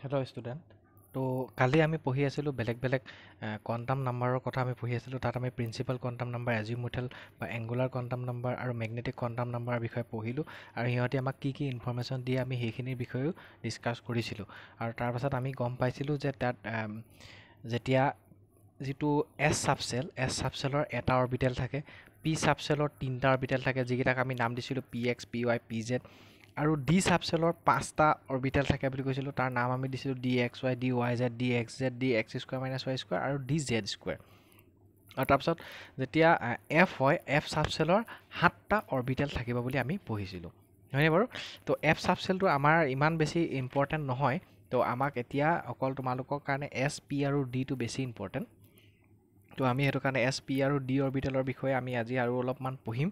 Hello student তো কালি আমি পঢ়ি আছিলোঁ বেলেগ বেলেগ কোৱাণ্টাম নাম্বাৰৰ কথা আমি পঢ়ি আছিলোঁ। তাত আমি প্ৰিন্সিপাল কোৱাণ্টাম নাম্বাৰ এজিমুথেল বা এংগুলাৰ কোৱাণ্টাম নাম্বাৰ আৰু মেগনেটিক কোৱাণ্টাম নাম্বাৰৰ বিষয়ে পঢ়িলোঁ আৰু সিহঁতে আমাক কি কি ইনফৰ্মেশ্যন দিয়ে আমি সেইখিনিৰ বিষয়েও ডিছকাছ কৰিছিলোঁ। আৰু তাৰপাছত আমি গম পাইছিলোঁ যে তাত যেতিয়া যিটো এছ ছাবচেল এছ ছাবচেলৰ এটা অৰবিটেল থাকে পি ছাবচেলৰ তিনিটা অৰবিটেল থাকে যিকেইটাক আমি নাম দিছিলোঁ P X P Y P Z আৰু ডি ছাবচেলৰ পাঁচটা অৰবিটেল থাকে বুলি কৈছিলোঁ। তাৰ নাম আমি দিছিলোঁ D X Y D Y Z D X Z D X square minus Y square আৰু ডি জেড স্কুৱাৰ আৰু তাৰপিছত যেতিয়া এফ হয় এফ ছাবচেলৰ সাতটা অৰবিটেল থাকিব বুলি আমি পঢ়িছিলোঁ। হয়নে বাৰু? তো এফ ছাবচেলটো আমাৰ ইমান বেছি ইম্পৰ্টেণ্ট নহয়। তো আমাক এতিয়া অকল তোমালোকৰ কাৰণে এছ পি আৰু ডিটো বেছি ইম্পৰ্টেণ্ট তো আমি সেইটো কাৰণে এছ পি আৰু ডি অৰবিটেলৰ বিষয়ে আমি আজি আৰু অলপমান পঢ়িম।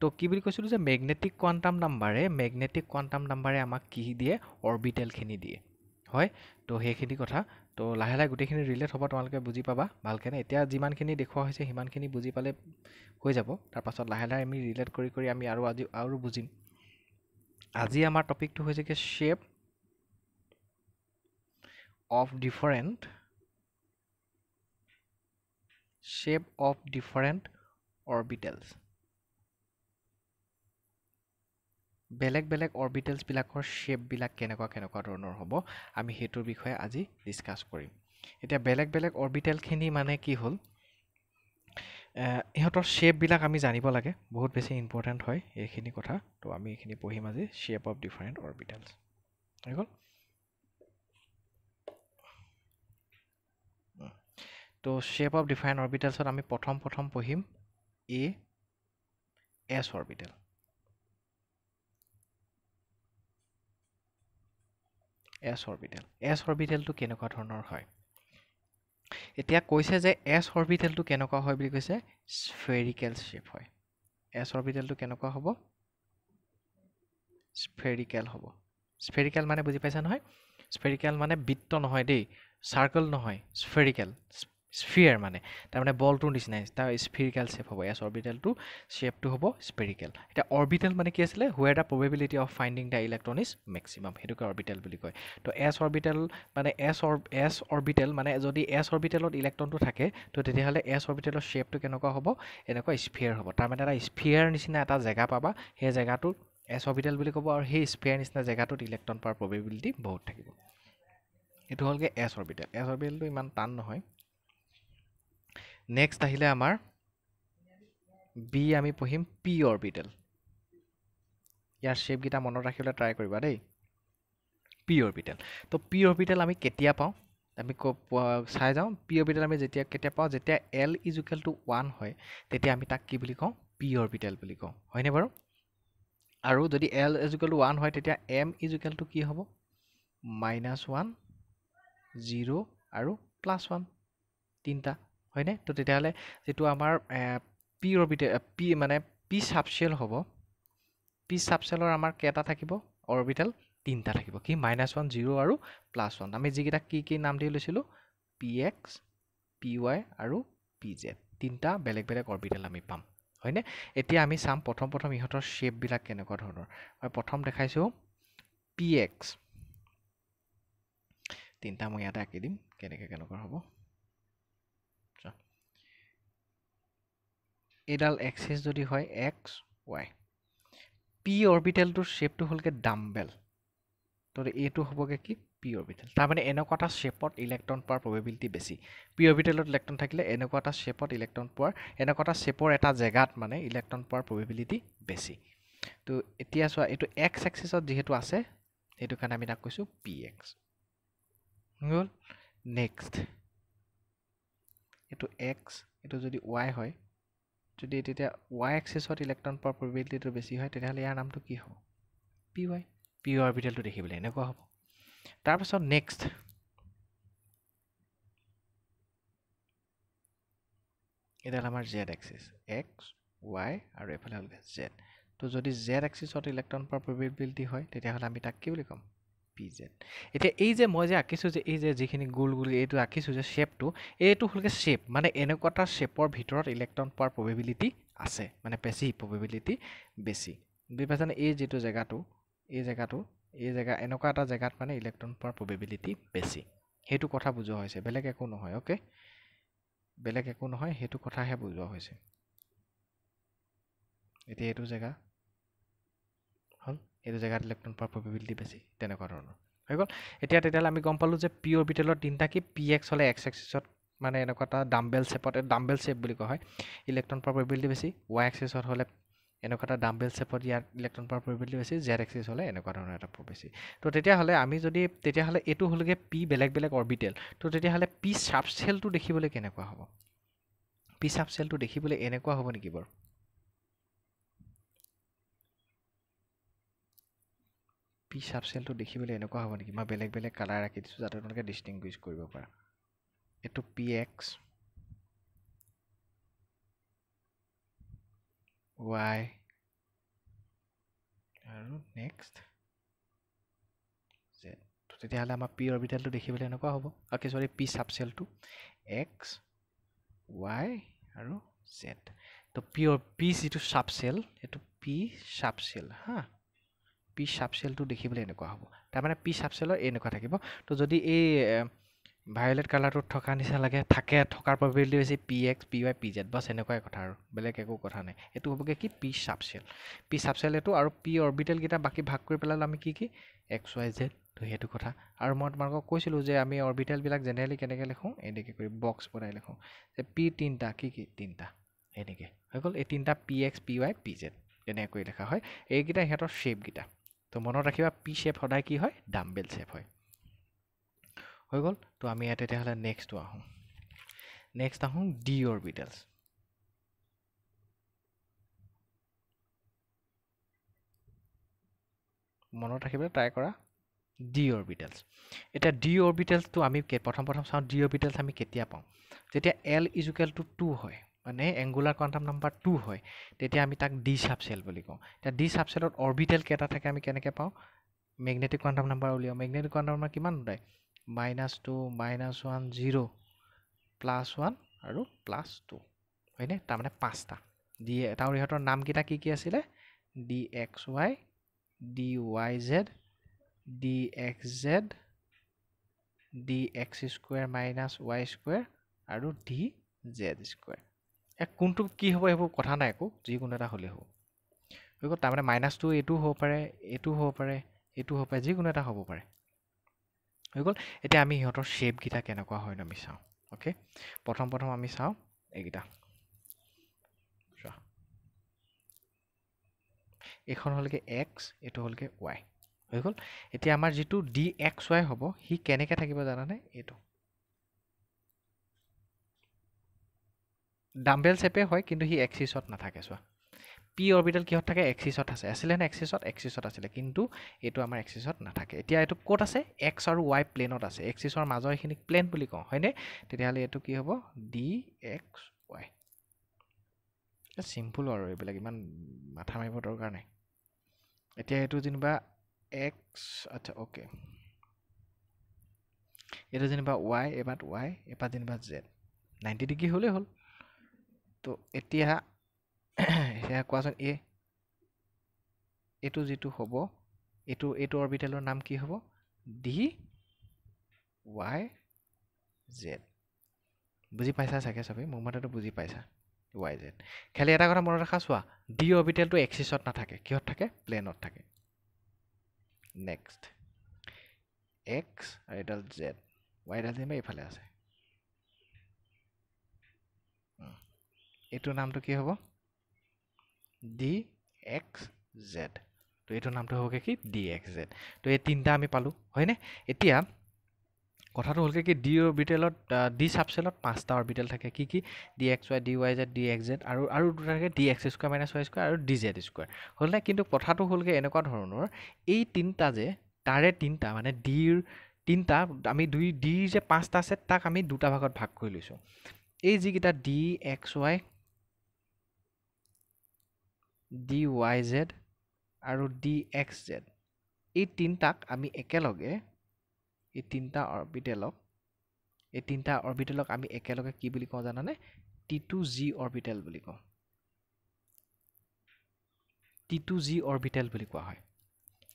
তো কি বুলি কৈছিলোঁ যে মেগনেটিক কোৱাণ্টাম নাম্বাৰে মেগনেটিক কোৱাণ্টাম নাম্বাৰে আমাক কি দিয়ে? অৰবিটেলখিনি দিয়ে। হয়? তো সেইখিনি কথা। তো লাহে লাহে গোটেইখিনি ৰিলেট হ'ব তোমালোকে বুজি পাবা ভালকৈ এতিয়া যিমানখিনি দেখুওৱা হৈছে সিমানখিনি বুজি পালে হৈ যাব। তাৰপাছত লাহে লাহে আমি ৰিলেট কৰি কৰি আমি আৰু আজি আৰু বুজিম। আজি আমাৰ টপিকটো হৈছে কি? Shape of different shape of different orbitals. বেলেগ বেলেগ অৰবিটেলছবিলাকৰ শ্বেপবিলাক কেনেকুৱা কেনেকুৱা ধৰণৰ হ'ব আমি সেইটোৰ বিষয়ে আজি ডিছকাছ কৰিম। এতিয়া বেলেগ বেলেগ অৰবিটেলখিনি মানে কি হ'ল? ইহঁতৰ শ্বেপবিলাক আমি জানিব লাগে বহুত বেছি ইম্পৰ্টেণ্ট হয় এইখিনি কথা। তো আমি এইখিনি পঢ়িম আজি শ্বেপ অফ ডিফাৰেণ্ট অৰবিটেলছ হৈ গ'ল? তো শ্বেপ অফ ডিফাৰেণ্ট অৰবিটেলছত আমি প্ৰথম প্ৰথম পঢ়িম a S orbital S orbital S অৰবিটেলটো কেনেকুৱা ধৰণৰ হয়? এতিয়া কৈছে যে এছ অৰবিটেলটো কেনেকুৱা হয় বুলি কৈছে স্ফেৰিকেল শ্বেপ হয়। এছ অৰবিটেলটো কেনেকুৱা হ'ব? স্ফেৰিকেল হ'ব। স্ফেৰিকেল মানে বুজি পাইছা নহয়? স্ফেৰিকেল মানে বৃত্ত নহয় দেই চাৰ্কল নহয় স্ফেৰিকেল স্ফিয়াৰ মানে। তাৰমানে বলটোৰ নিচিনাই তাৰ স্ফিৰিকেল শ্বেপ হ'ব। এছ অৰবিটেলটো শ্বেপটো হ'ব স্পেৰিকেল এতিয়া অৰবিটেল মানে কি আছিলে? Where the probability of finding the is maximum সেইটোকে অৰবিটেল বুলি কয়। তো এছ অৰবিটেল মানে এছ অৰ এছ অৰবিটেল মানে যদি এছ অৰবিটেলত ইলেক্ট্ৰনটো থাকে তো তেতিয়াহ'লে এছ অৰবিটেলৰ শ্বেপটো কেনেকুৱা হ'ব? এনেকুৱা স্ফিয়াৰ হ'ব। তাৰমানে এটা স্ফিয়াৰ নিচিনা এটা জেগা পাবা। সেই জেগাটো এছ অৰবিটেল বুলি ক'ব আৰু সেই স্ফিয়াৰ নিচিনা জেগাটোত ইলেক্ট্ৰন পোৱাৰ প্ৰবেবিলিটি বহুত থাকিব। এইটো হ'লগৈ এছ অৰবিটেল এছ অৰবিটেলটো ইমান টান নহয়। নেক্সট আহিলে আমাৰ বি আমি পঢ়িম পি অৰবিটেল ইয়াৰ শ্বেপকেইটা মনত ৰাখিবলৈ ট্ৰাই কৰিবা দেই। পি অৰবিটেল তো পি অৰবিটেল আমি কেতিয়া পাওঁ? আমি চাই যাওঁ। পি অৰবিটেল আমি যেতিয়া কেতিয়া পাওঁ? যেতিয়া এল ইজুকেল টু ওৱান হয় তেতিয়া আমি তাক কি বুলি কওঁ? পি অৰবিটেল বুলি কওঁ। হয়নে বাৰু? আৰু যদি এল ইজুকেল টু ওৱান হয় তেতিয়া এম ইজুকেল টু কি হ'ব? মাইনাছ ওৱান জিৰ' আৰু প্লাছ ওৱান তিনিটা। হয়নে? তো তেতিয়াহ'লে যিটো আমাৰ পি অৰবিটে পি মানে পি ছাবচেল হ'ব। পি ছাবচেলৰ আমাৰ কেইটা থাকিব? অৰবিটেল তিনিটা থাকিব। কি? মাইনাছ ওৱান জিৰ' আৰু প্লাছ ওৱান। আমি যিকেইটা কি কি নাম দি লৈছিলোঁ? পি এক্স পি ৱাই আৰু পি জেড তিনিটা বেলেগ বেলেগ অৰবিটেল আমি পাম। হয়নে? এতিয়া আমি চাম প্ৰথম প্ৰথম ইহঁতৰ শ্বেপবিলাক কেনেকুৱা ধৰণৰ। মই প্ৰথম দেখাইছোঁ। P X. তিনিটা মই ইয়াতে আঁকি দিম। কেনেকৈ কেনেকুৱা হ'ব? এইডাল এক্সিছ যদি হয় এক্স ৱাই পি অৰবিটেলটোৰ শ্বেপটো হ'লগৈ ডাম্বেল তো এইটো হ'বগৈ কি? পি অৰবিটেল তাৰমানে এনেকুৱা এটা শ্বেপত ইলেক্ট্ৰন পোৱাৰ প্ৰবেবিলিটি বেছি। পি অৰবিটেলত ইলেক্ট্ৰন থাকিলে এনেকুৱা এটা শ্বেপত ইলেক্ট্ৰন পোৱাৰ এনেকুৱা এটা শ্বেপৰ এটা জেগাত মানে ইলেক্ট্ৰন পোৱাৰ প্ৰবেবিলিটি বেছি। তো এতিয়া চোৱা এইটো এক্স এক্সিছত যিহেতু আছে সেইটো কাৰণে আমি তাক কৈছোঁ পি এক্স গ'ল? নেক্সট এইটো এক্স এইটো যদি ৱাই হয় যদি তেতিয়া ৱাই এক্সিছত ইলেক্ট্ৰন পোৱাৰ প্ৰবেবিলিটিটো বেছি হয় তেতিয়াহ'লে ইয়াৰ নামটো কি হ'ব? পি ৱাই পি অৰবিটেলটো দেখিবলৈ এনেকুৱা হ'ব। তাৰপাছত নেক্সট এডাল আমাৰ জেড এক্সিছ এক্স ৱাই আৰু এইফালে হ'লগৈ জেড তো যদি জেড এক্সিছত ইলেক্ট্ৰন পোৱাৰ প্ৰবেবিলিটি হয় তেতিয়াহ'লে আমি তাক কি বুলি ক'ম? পি জেড এতিয়া এই যে মই যে আঁকিছোঁ যে এই যে যিখিনি গোল গোল এইটো আঁকিছোঁ যে শ্বেপটো এইটো হ'লগৈ শ্বেপ মানে এনেকুৱা এটা শ্বেপৰ ভিতৰত ইলেক্ট্ৰন পোৱাৰ প্ৰবেবিলিটি আছে মানে বেছি প্ৰবেবিলিটি বেছি। বুজি পাইছানে এই যিটো জেগাটো এই জেগাটো এই জেগা এনেকুৱা এটা জেগাত মানে ইলেক্ট্ৰন পোৱাৰ প্ৰবেবিলিটি বেছি। সেইটো কথা বুজোৱা হৈছে। বেলেগ একো নহয় অ'কে বেলেগ একো নহয় সেইটো কথাহে বুজোৱা হৈছে। এতিয়া এইটো জেগা হ'ল। এইটো জেগাত ইলেক্ট্ৰন পোৱাৰ প্ৰবেবিলিটি বেছি তেনেকুৱা ধৰণৰ। হৈ গ'ল। এতিয়া তেতিয়াহ'লে আমি গম পালোঁ যে পি অৰবিটেলৰ তিনিটা কি? পি এক্স হ'লে এক্স এক্সিছত মানে এনেকুৱা এটা ডাম্বেল চেপত ডাম্বেল চেপ বুলি কোৱা হয়। ইলেক্ট্ৰন পোৱাৰ প্ৰবেবিলিটি বেছি ৱাই এক্সিছত হ'লে এনেকুৱা এটা ডাম্বেল চেপত ইয়াত ইলেক্ট্ৰন পোৱাৰ প্ৰবেবিলিটি বেছি জেড এক্সিছ হ'লে এনেকুৱা ধৰণৰ এটা বেছি। তো তেতিয়াহ'লে আমি যদি তেতিয়াহ'লে এইটো হ'লগৈ পি বেলেগ বেলেগ অৰবিটেল তো তেতিয়াহ'লে পি চাবচেলটো দেখিবলৈ কেনেকুৱা হ'ব? পি চাবচেলটো দেখিবলৈ এনেকুৱা হ'ব নেকি বাৰু? পি চাবচেলটো দেখিবলৈ এনেকুৱা হ'ব নেকি? মই বেলেগ বেলেগ কালাৰ ৰাখি দিছোঁ যাতে তোমালোকে ডিষ্টিংগুইছ কৰিব পাৰা। এইটো পি এক্স ৱাই আৰু নেক্সট জেড তেতিয়াহ'লে আমাৰ পি অৰবিটেলটো দেখিবলৈ এনেকুৱা হ'ব। অ'কে চৰি পি চাবচেলটো এক্স ৱাই আৰু জেড তো পি পি যিটো চাবচেল এইটো পি চাবচেল হা? পি চাবচেলটো দেখিবলৈ এনেকুৱা হ'ব। তাৰমানে পি চাবচেলৰ এনেকুৱা থাকিব। তো যদি এই ভায়লেট কালাৰটোত থকা নিচিনা লাগে থাকে থকাৰ প্ৰবেবিলিটি হৈছে p x p y p z bus এনেকুৱাই কথা আৰু বেলেগ একো কথা নাই। এইটো হ'বগৈ কি? পি চাবচেল পি চাবচেল এইটো আৰু পি অৰবিটেলকেইটা বাকী ভাগ কৰি পেলালে আমি কি কি? এক্স ৱাই জেড তো সেইটো কথা। আৰু মই তোমালোকক কৈছিলোঁ যে আমি অৰবিটেলবিলাক জেনেৰেলি কেনেকৈ লিখোঁ? এনেকৈ কৰি বক্স বনাই লিখোঁ। যে পি তিনিটা কি কি? তিনিটা। এনেকৈ। হৈ গ'ল। এই তিনিটা p x p y p z এনেকৈ কৰি লিখা হয়। এইকেইটা সিহঁতৰ শ্বেপকেইটা তো মনত ৰাখিবা পি শ্বেপ সদায় কি হয়? ডাম্বেল শ্বেপ হয়। হৈ গ'ল। তো আমি ইয়াত তেতিয়াহ'লে নেক্সটটো আহোঁ। নেক্সট আহোঁ ডি অৰবিটেলছ মনত ৰাখিবলৈ ট্ৰাই কৰা। ডি অৰবিটেলছ এতিয়া ডি অৰবিটেলছটো আমি প্ৰথম প্ৰথম চাওঁ ডি অৰবিটেলছ আমি কেতিয়া পাওঁ? যেতিয়া এল ইজুকেল টু টু হয় মানে এংগুলাৰ কোৱাণ্টাম নাম্বাৰ টু হয় তেতিয়া আমি তাক ডি চাবচেল বুলি কওঁ। এতিয়া ডি চাবচেলত অৰবিটেল কেইটা থাকে আমি কেনেকৈ পাওঁ? মেগনেটিক কোৱাণ্টাম নাম্বাৰ উলিয়াওঁ। মেগনেটিক কোৱাণ্টাম নাম্বাৰ কিমান ওলায়? Minus two minus one zero' plus one আৰু প্লাছ টু হয়নে? তাৰমানে পাঁচটা। ডি তাৰ ইহঁতৰ নামকেইটা কি কি আছিলে? D x y d y z d x z d x square minus y square আৰু ডি জেড স্কুৱেৰ কোনটো কি হ'ব সেইবোৰ কথা নাই একো যিকোনো এটা হ'লেই হ'ব। গ'ল তাৰমানে মাইনাছ টু এইটো হ'ব পাৰে এইটো হ'ব পাৰে এইটো হ'ব পাৰে যিকোনো এটা হ'ব পাৰে। হৈ গ'ল এতিয়া আমি সিহঁতৰ শ্বেপকেইটা কেনেকুৱা হয় আমি চাওঁ অ'কে প্ৰথম প্ৰথম আমি চাওঁ এইকেইটা। চোৱা। এইখন হ'লগৈ এক্স এইটো হ'লগৈ ৱাই হৈ গ'ল এতিয়া আমাৰ যিটো ডি এক্স ৱাই হ'ব সি কেনেকৈ থাকিব জানানে? এইটো। ডাম্বেল চেপে হয় কিন্তু সি এক্সিছত নাথাকে চোৱা। পি অৰবিটেল কিহত থাকে? এক্সিছত আছে। আছিলে নে এক্সিছত? এক্সিছত আছিলে। কিন্তু এইটো আমাৰ এক্সিছত নাথাকে। এতিয়া এইটো ক'ত আছে? এক্স আৰু ৱাই প্লেনত আছে। এক্সিছৰ মাজৰ এইখিনিক প্লেন বুলি কওঁ হয়নে? তেতিয়াহ'লে এইটো কি হ'ব? ডি এক্স ৱাই চিম্পুল আৰু এইবিলাক। ইমান মাথা মাৰিব দৰকাৰ নাই। এতিয়া এইটো যেনিবা এক্স আচ্ছা অ'কে এইটো যেনিবা ৱাই এবাৰ ৱাই এবাৰ যেনিবা জেড নাইণ্টি ডিগ্ৰী হ'লেই হ'ল। তো এতিয়া এতিয়া কোৱাচোন এ এইটো যিটো হ'ব এইটো এইটো অৰবিটেলৰ নাম কি হ'ব? ডি ৱাই জেড বুজি পাইছা চাগে চবেই? মোৰ মতেতো বুজি পাইছা ৱাই জেড খালি এটা কথা মনত ৰখা চোৱা ডি অৰবিটেলটো এক্সিছত নাথাকে। কিহত থাকে? প্লেনত থাকে। নেক্সট। এক্স আৰু এডাল জেড ৱাইডাল যেনিবা এইফালে আছে। এইটোৰ নামটো কি হ'ব? D x z. তো এইটোৰ নামটো হ'বগৈ কি? D x z. তো এই তিনিটা আমি পালোঁ হয়নে? এতিয়া কথাটো হ'লগৈ কি ডি অৰবিটেলত ডি চাবচেলত পাঁচটা অৰবিটেল থাকে। কি কি? D x y d y z d x z আৰু আৰু দুটা থাকে d x square minus y square আৰু ডি জেড স্কুৱাৰ। হ'লনে? কিন্তু কথাটো হ'লগৈ এনেকুৱা ধৰণৰ এই তিনিটা যে তাৰে তিনিটা মানে ডিৰ তিনিটা আমি দুই ডিৰ যে পাঁচটা আছে তাক আমি দুটা ভাগত ভাগ কৰি লৈছোঁ। এই যিকেইটা d x y d y z আৰু ডি এক্স জেড এই তিনিটাক আমি একেলগে এই তিনিটা অৰবিটেলক এই তিনিটা অৰবিটেলক আমি একেলগে কি বুলি কওঁ জানানে? টি টু জি অৰবিটেল বুলি কওঁ। টি টু জি অৰবিটেল বুলি কোৱা হয়।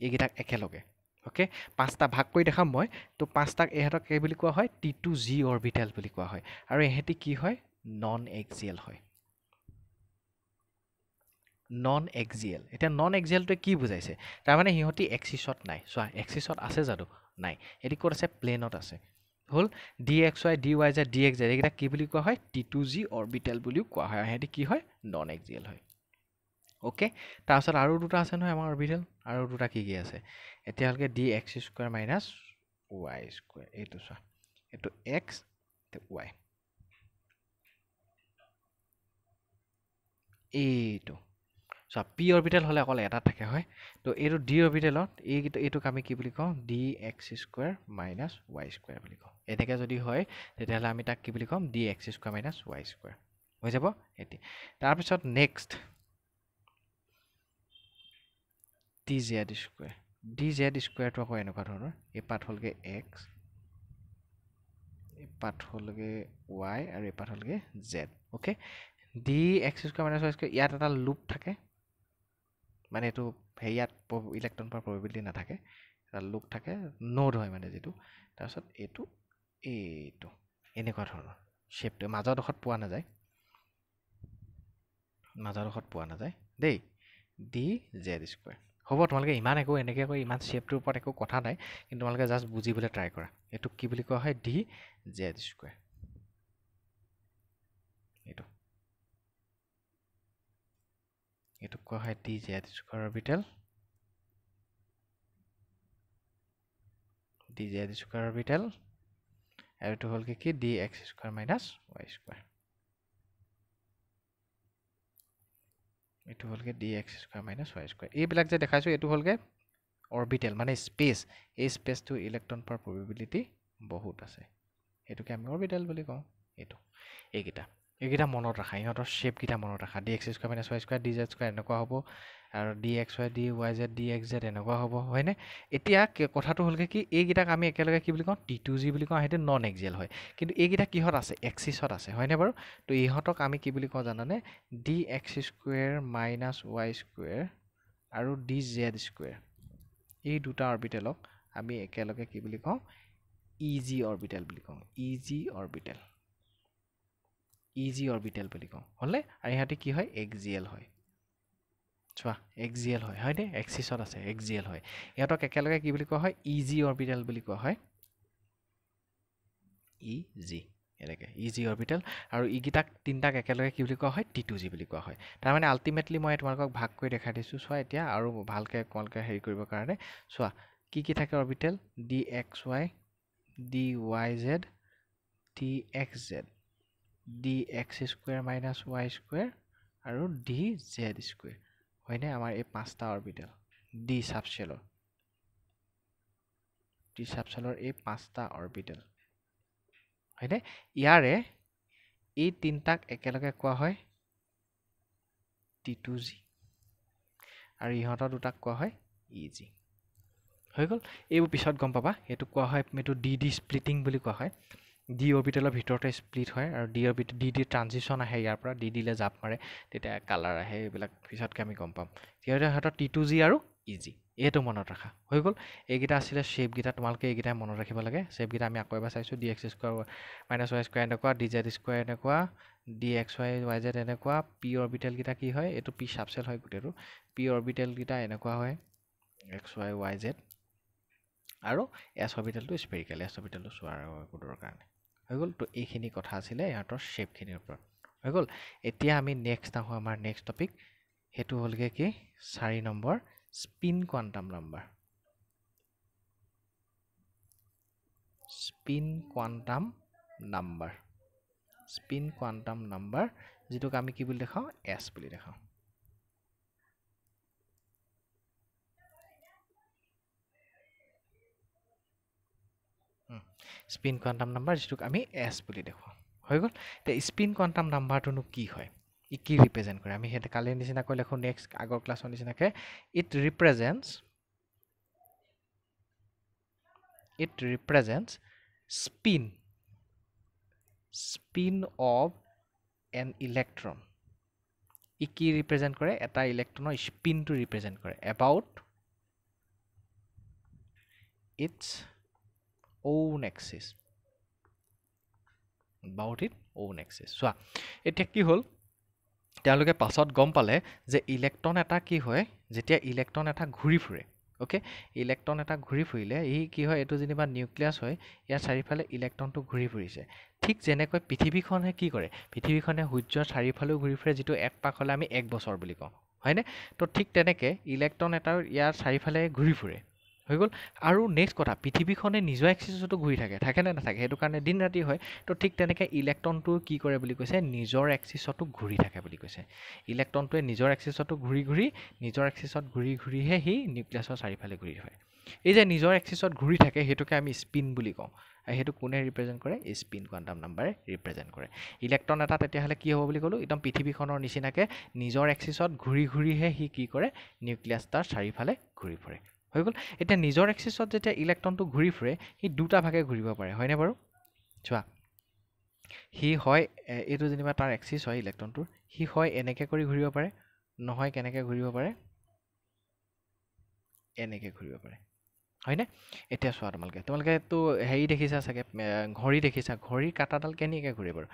এইকেইটাক একেলগে অ'কে? পাঁচটা ভাগ কৰি দেখাম মই। তো পাঁচটাক ইহঁতক কি বুলি কোৱা হয়? টি টু জি অৰবিটেল বুলি কোৱা হয়। আৰু ইহঁতি কি হয়? নন এক্সিয়েল হয়। নন এক্সিয়েল এতিয়া নন এক্সিয়েলটোৱে কি বুজাইছে? তাৰমানে সিহঁতি এক্সিছত নাই। চোৱা এক্সিছত আছে জানো? নাই। এটি ক'ত আছে? প্লেনত আছে। হ'ল? D x y d y z d x z এইকেইটা কি বুলি কোৱা হয়? টি টু জি অৰবিটেল বুলিও কোৱা হয়। সিহঁতি কি হয়? নন এক্সিয়েল হয়। অ'কে তাৰপিছত আৰু দুটা আছে নহয় আমাৰ অৰবিটেল আৰু দুটা কি কি আছে? এতিয়ালৈকে d x square minus y square এইটো চোৱা। এইটো এক্স ৱাই এইটো। চোৱা পি অৰবিটেল হ'লে অকল এটা থাকে হয়। তো এইটো ডি অৰবিটেলত এইকেইটা এইটোক আমি কি বুলি কওঁ? D x square minus y square বুলি কওঁ। এনেকৈ যদি হয় তেতিয়াহ'লে আমি তাক কি বুলি ক'ম? D x square minus y square হৈ যাব এতিয়া তাৰপিছত next d z square d z স্কুৱেৰটো আকৌ এনেকুৱা ধৰণৰ। এই পাত হ'লগৈ এক্স এই পাত হ'লগৈ ৱাই আৰু এই পাত হ'লগৈ z okay d x square minus y square ইয়াত এটা লুপ থাকে। মানে এইটো হেৰিয়াত ইলেক্ট্ৰন পৰা প্ৰবেবিলিটি নাথাকে এটা লুপ থাকে ন'ড হয় মানে যিটো। তাৰপিছত এইটো এইটো এনেকুৱা ধৰণৰ। শ্বেপটো মাজৰডোখৰত পোৱা নাযায়। মাজৰডোখৰত পোৱা নাযায়। দেই ডি জেড স্কুৱেৰ হ'ব তোমালোকে ইমান একো এনেকৈ কৈ ইমান শ্বেপটোৰ ওপৰত একো কথা নাই কিন্তু তোমালোকে জাষ্ট বুজিবলৈ ট্ৰাই কৰা। এইটোক কি বুলি কোৱা হয়? ডি জেড স্কুৱেৰ এইটো এইটোক কোৱা হয় d z square orbital. D z square orbital. আৰু এইটো হ'লগৈ কি d x square minus y square এইটো হ'লগৈ d x square minus y square এইবিলাক যে দেখাইছোঁ এইটো হ'লগৈ অৰবিটেল মানে স্পেচ। এই স্পেচটো ইলেক্ট্ৰন পোৱাৰ প্ৰবেবিলিটি বহুত আছে। সেইটোকে আমি অৰবিটেল বুলি কওঁ। এইটো। এইকেইটা। এইকেইটা মনত ৰাখা ইহঁতৰ শ্বেপকেইটা মনত ৰাখা। D x square minus y square d z square এনেকুৱা হ'ব আৰু d x y d y z d x z এনেকুৱা হ'ব হয়নে? এতিয়া কথাটো হ'লগৈ কি এইকেইটাক আমি একেলগে কি বুলি কওঁ টি টু জি বুলি কওঁ সেইটো নন এক্সিয়েল হয়। কিন্তু এইকেইটা কিহত আছে? এক্সিছত আছে হয়নে বাৰু? তো ইহঁতক আমি কি বুলি কওঁ জানানে? D x square minus y square আৰু ডি জেড স্কুৱেৰ এই দুটা অৰবিটেলক আমি একেলগে কি বুলি কওঁ ই জি অৰবিটেল বুলি কওঁ e g orbital e g orbital বুলি কওঁ। হ'লে আৰু ইহঁতে কি হয়? এক্সিয়েল হয়। চোৱা এক্সিয়েল হয়। হয়নে? এক্সিছত আছে এক্সিয়েল হয়। ইহঁতক একেলগে কি বুলি কোৱা হয়? ই জি অৰবিটেল বুলি কোৱা হয়। ই জি এনেকৈ। ই জি অৰবিটেল আৰু ইকেইটাক তিনিটাক একেলগে কি বুলি কোৱা হয়? টি টু জি বুলি কোৱা হয়। তাৰমানে আল্টিমেটলি মই তোমালোকক ভাগ কৰি দেখাই দিছোঁ। চোৱা এতিয়া আৰু ভালকৈ তোমালোকে হেৰি কৰিবৰ কাৰণে। চোৱা কি কি থাকে orbital d x y d y z d x z d x square minus y square আৰু ডি জেড স্কুৱেৰ হয়নে আমাৰ এই পাঁচটা অৰবিটেল ডি চাবচেলৰ ডি চাবচেলৰ এই পাঁচটা অৰবিটেল হয়নে? ইয়াৰে এই তিনিটাক একেলগে কোৱা হয় টি টু জি আৰু ইহঁতৰ দুটাক কোৱা হয় ই জি হৈ গ'ল? এইবোৰ পিছত গম পাবা। এইটো কোৱা হয় এইটো ডি ডি স্প্লিটিং বুলি কোৱা হয়। ডি অৰবিটেলৰ ভিতৰতে স্প্লিট হয় আৰু d orbit d d transition আহে ইয়াৰ পৰা ডি ডিলে জাপ মাৰে তেতিয়া কালাৰ আহে এইবিলাক পিছতকৈ আমি গম পাম। সিহঁতে সিহঁতৰ টি টু জি আৰু ই জি এইটো মনত ৰাখা। হৈ গ'ল। এইকেইটা আছিলে শ্বেপকেইটা তোমালোকে এইকেইটাই মনত ৰাখিব লাগে। শ্বেপকেইটা আমি আকৌ এবাৰ চাইছোঁ d x square minus y square এনেকুৱা ডি জেড স্কুৱাৰ এনেকুৱা d x y y z এনেকুৱা পি অৰবিটেলকেইটা কি হয় এইটো পি চাবচেল হয় গোটেইটো পি অৰবিটেলকেইটা এনেকুৱা হয় এক্স ৱাই ৱাই জেড আৰু এছ অৰবিটেলটো স্পেৰিকেল এছ অৰবিটেলটো চোৱাৰ একো দৰকাৰ হৈ গ'ল। তো এইখিনি কথা আছিলে ইহঁতৰ শ্বেপখিনিৰ ওপৰত। হৈ গ'ল। এতিয়া আমি নেক্সট আহোঁ আমাৰ নেক্সট টপিক সেইটো হ'লগৈ কি? চাৰি number spin quantum number spin quantum number spin quantum number যিটোক আমি কি বুলি দেখাওঁ? এছ বুলি দেখাওঁ। স্পিন কোৱাণ্টাম নাম্বাৰ যিটোক আমি এছ বুলি দেখুৱাওঁ হৈ গ'ল? এতিয়া স্পিন কোৱাণ্টাম নাম্বাৰটোনো কি হয়? ই কি ৰিপ্ৰেজেণ্ট কৰে? আমি সিহঁতে কালিৰ নিচিনাকৈ লেখোঁ নেক্সট আগৰ ক্লাছৰ নিচিনাকৈ। It represents it represents spin spin of an electron ই কি ৰিপ্ৰেজেণ্ট কৰে? এটা ইলেক্ট্ৰনৰ স্পিনটো ৰিপ্ৰেজেণ্ট কৰে। About its own axis about it own axis চোৱা এতিয়া কি হ'ল? তেওঁলোকে পাছত গম পালে যে ইলেক্ট্ৰন এটা কি হয় যেতিয়া ইলেক্ট্ৰন এটা ঘূৰি ফুৰে অ'কে ইলেক্ট্ৰন এটা ঘূৰি ফুৰিলে ই কি হয় এইটো যেনিবা নিউক্লিয়াছ হয় ইয়াৰ চাৰিওফালে ইলেক্ট্ৰনটো ঘূৰি ফুৰিছে। ঠিক যেনেকৈ পৃথিৱীখনে কি কৰে পৃথিৱীখনে সূৰ্যৰ চাৰিওফালেও ঘূৰি ফুৰে যিটো এক পাক হ'লে আমি এক বছৰ বুলি কওঁ হয়নে? তো ঠিক তেনেকৈ ইলেক্ট্ৰন এটাও ইয়াৰ চাৰিওফালে ঘূৰি ফুৰে। হৈ গ'ল। আৰু নেক্সট কথা পৃথিৱীখনে নিজৰ এক্সিছতো ঘূৰি থাকে থাকেনে নাথাকে? সেইটো কাৰণে দিন ৰাতি হয়। তো ঠিক তেনেকৈ ইলেক্ট্ৰনটো কি কৰে বুলি কৈছে? নিজৰ এক্সিছতো ঘূৰি থাকে বুলি কৈছে। ইলেক্ট্ৰনটোৱে নিজৰ এক্সিছতো ঘূৰি ঘূৰি নিজৰ এক্সিছত ঘূৰি ঘূৰিহে সি নিউক্লিয়াছৰ চাৰিওফালে ঘূৰি ফুৰে। এই যে নিজৰ এক্সিছত ঘূৰি থাকে সেইটোকে আমি স্পিন বুলি কওঁ। আৰু সেইটো কোনে ৰিপ্ৰেজেণ্ট কৰে? স্পিন কোৱাণ্টাম নাম্বাৰে ৰিপ্ৰেজেণ্ট কৰে। ইলেক্ট্ৰন এটা তেতিয়াহ'লে কি হ'ব বুলি ক'লোঁ? একদম পৃথিৱীখনৰ নিচিনাকৈ নিজৰ এক্সিছত ঘূৰি ঘূৰিহে সি কি কৰে? নিউক্লিয়াছ তাৰ চাৰিওফালে ঘূৰি ফুৰে। হৈ গ'ল। এতিয়া নিজৰ এক্সিছত যেতিয়া ইলেক্ট্ৰনটো ঘূৰি ফুৰে সি দুটা ভাগে ঘূৰিব পাৰে হয়নে বাৰু? চোৱা সি হয় এইটো যেনিবা তাৰ এক্সিছ হয় ইলেক্ট্ৰনটোৰ সি হয় এনেকৈ কৰি ঘূৰিব পাৰে নহয় কেনেকৈ ঘূৰিব পাৰে? এনেকৈ ঘূৰিব পাৰে। হয়নে? এতিয়া চোৱা তোমালোকে তোমালোকেতো হেৰি দেখিছা চাগে ঘড়ী দেখিছা ঘড়ীৰ কাটাডাল কেনেকৈ ঘূৰে বাৰু?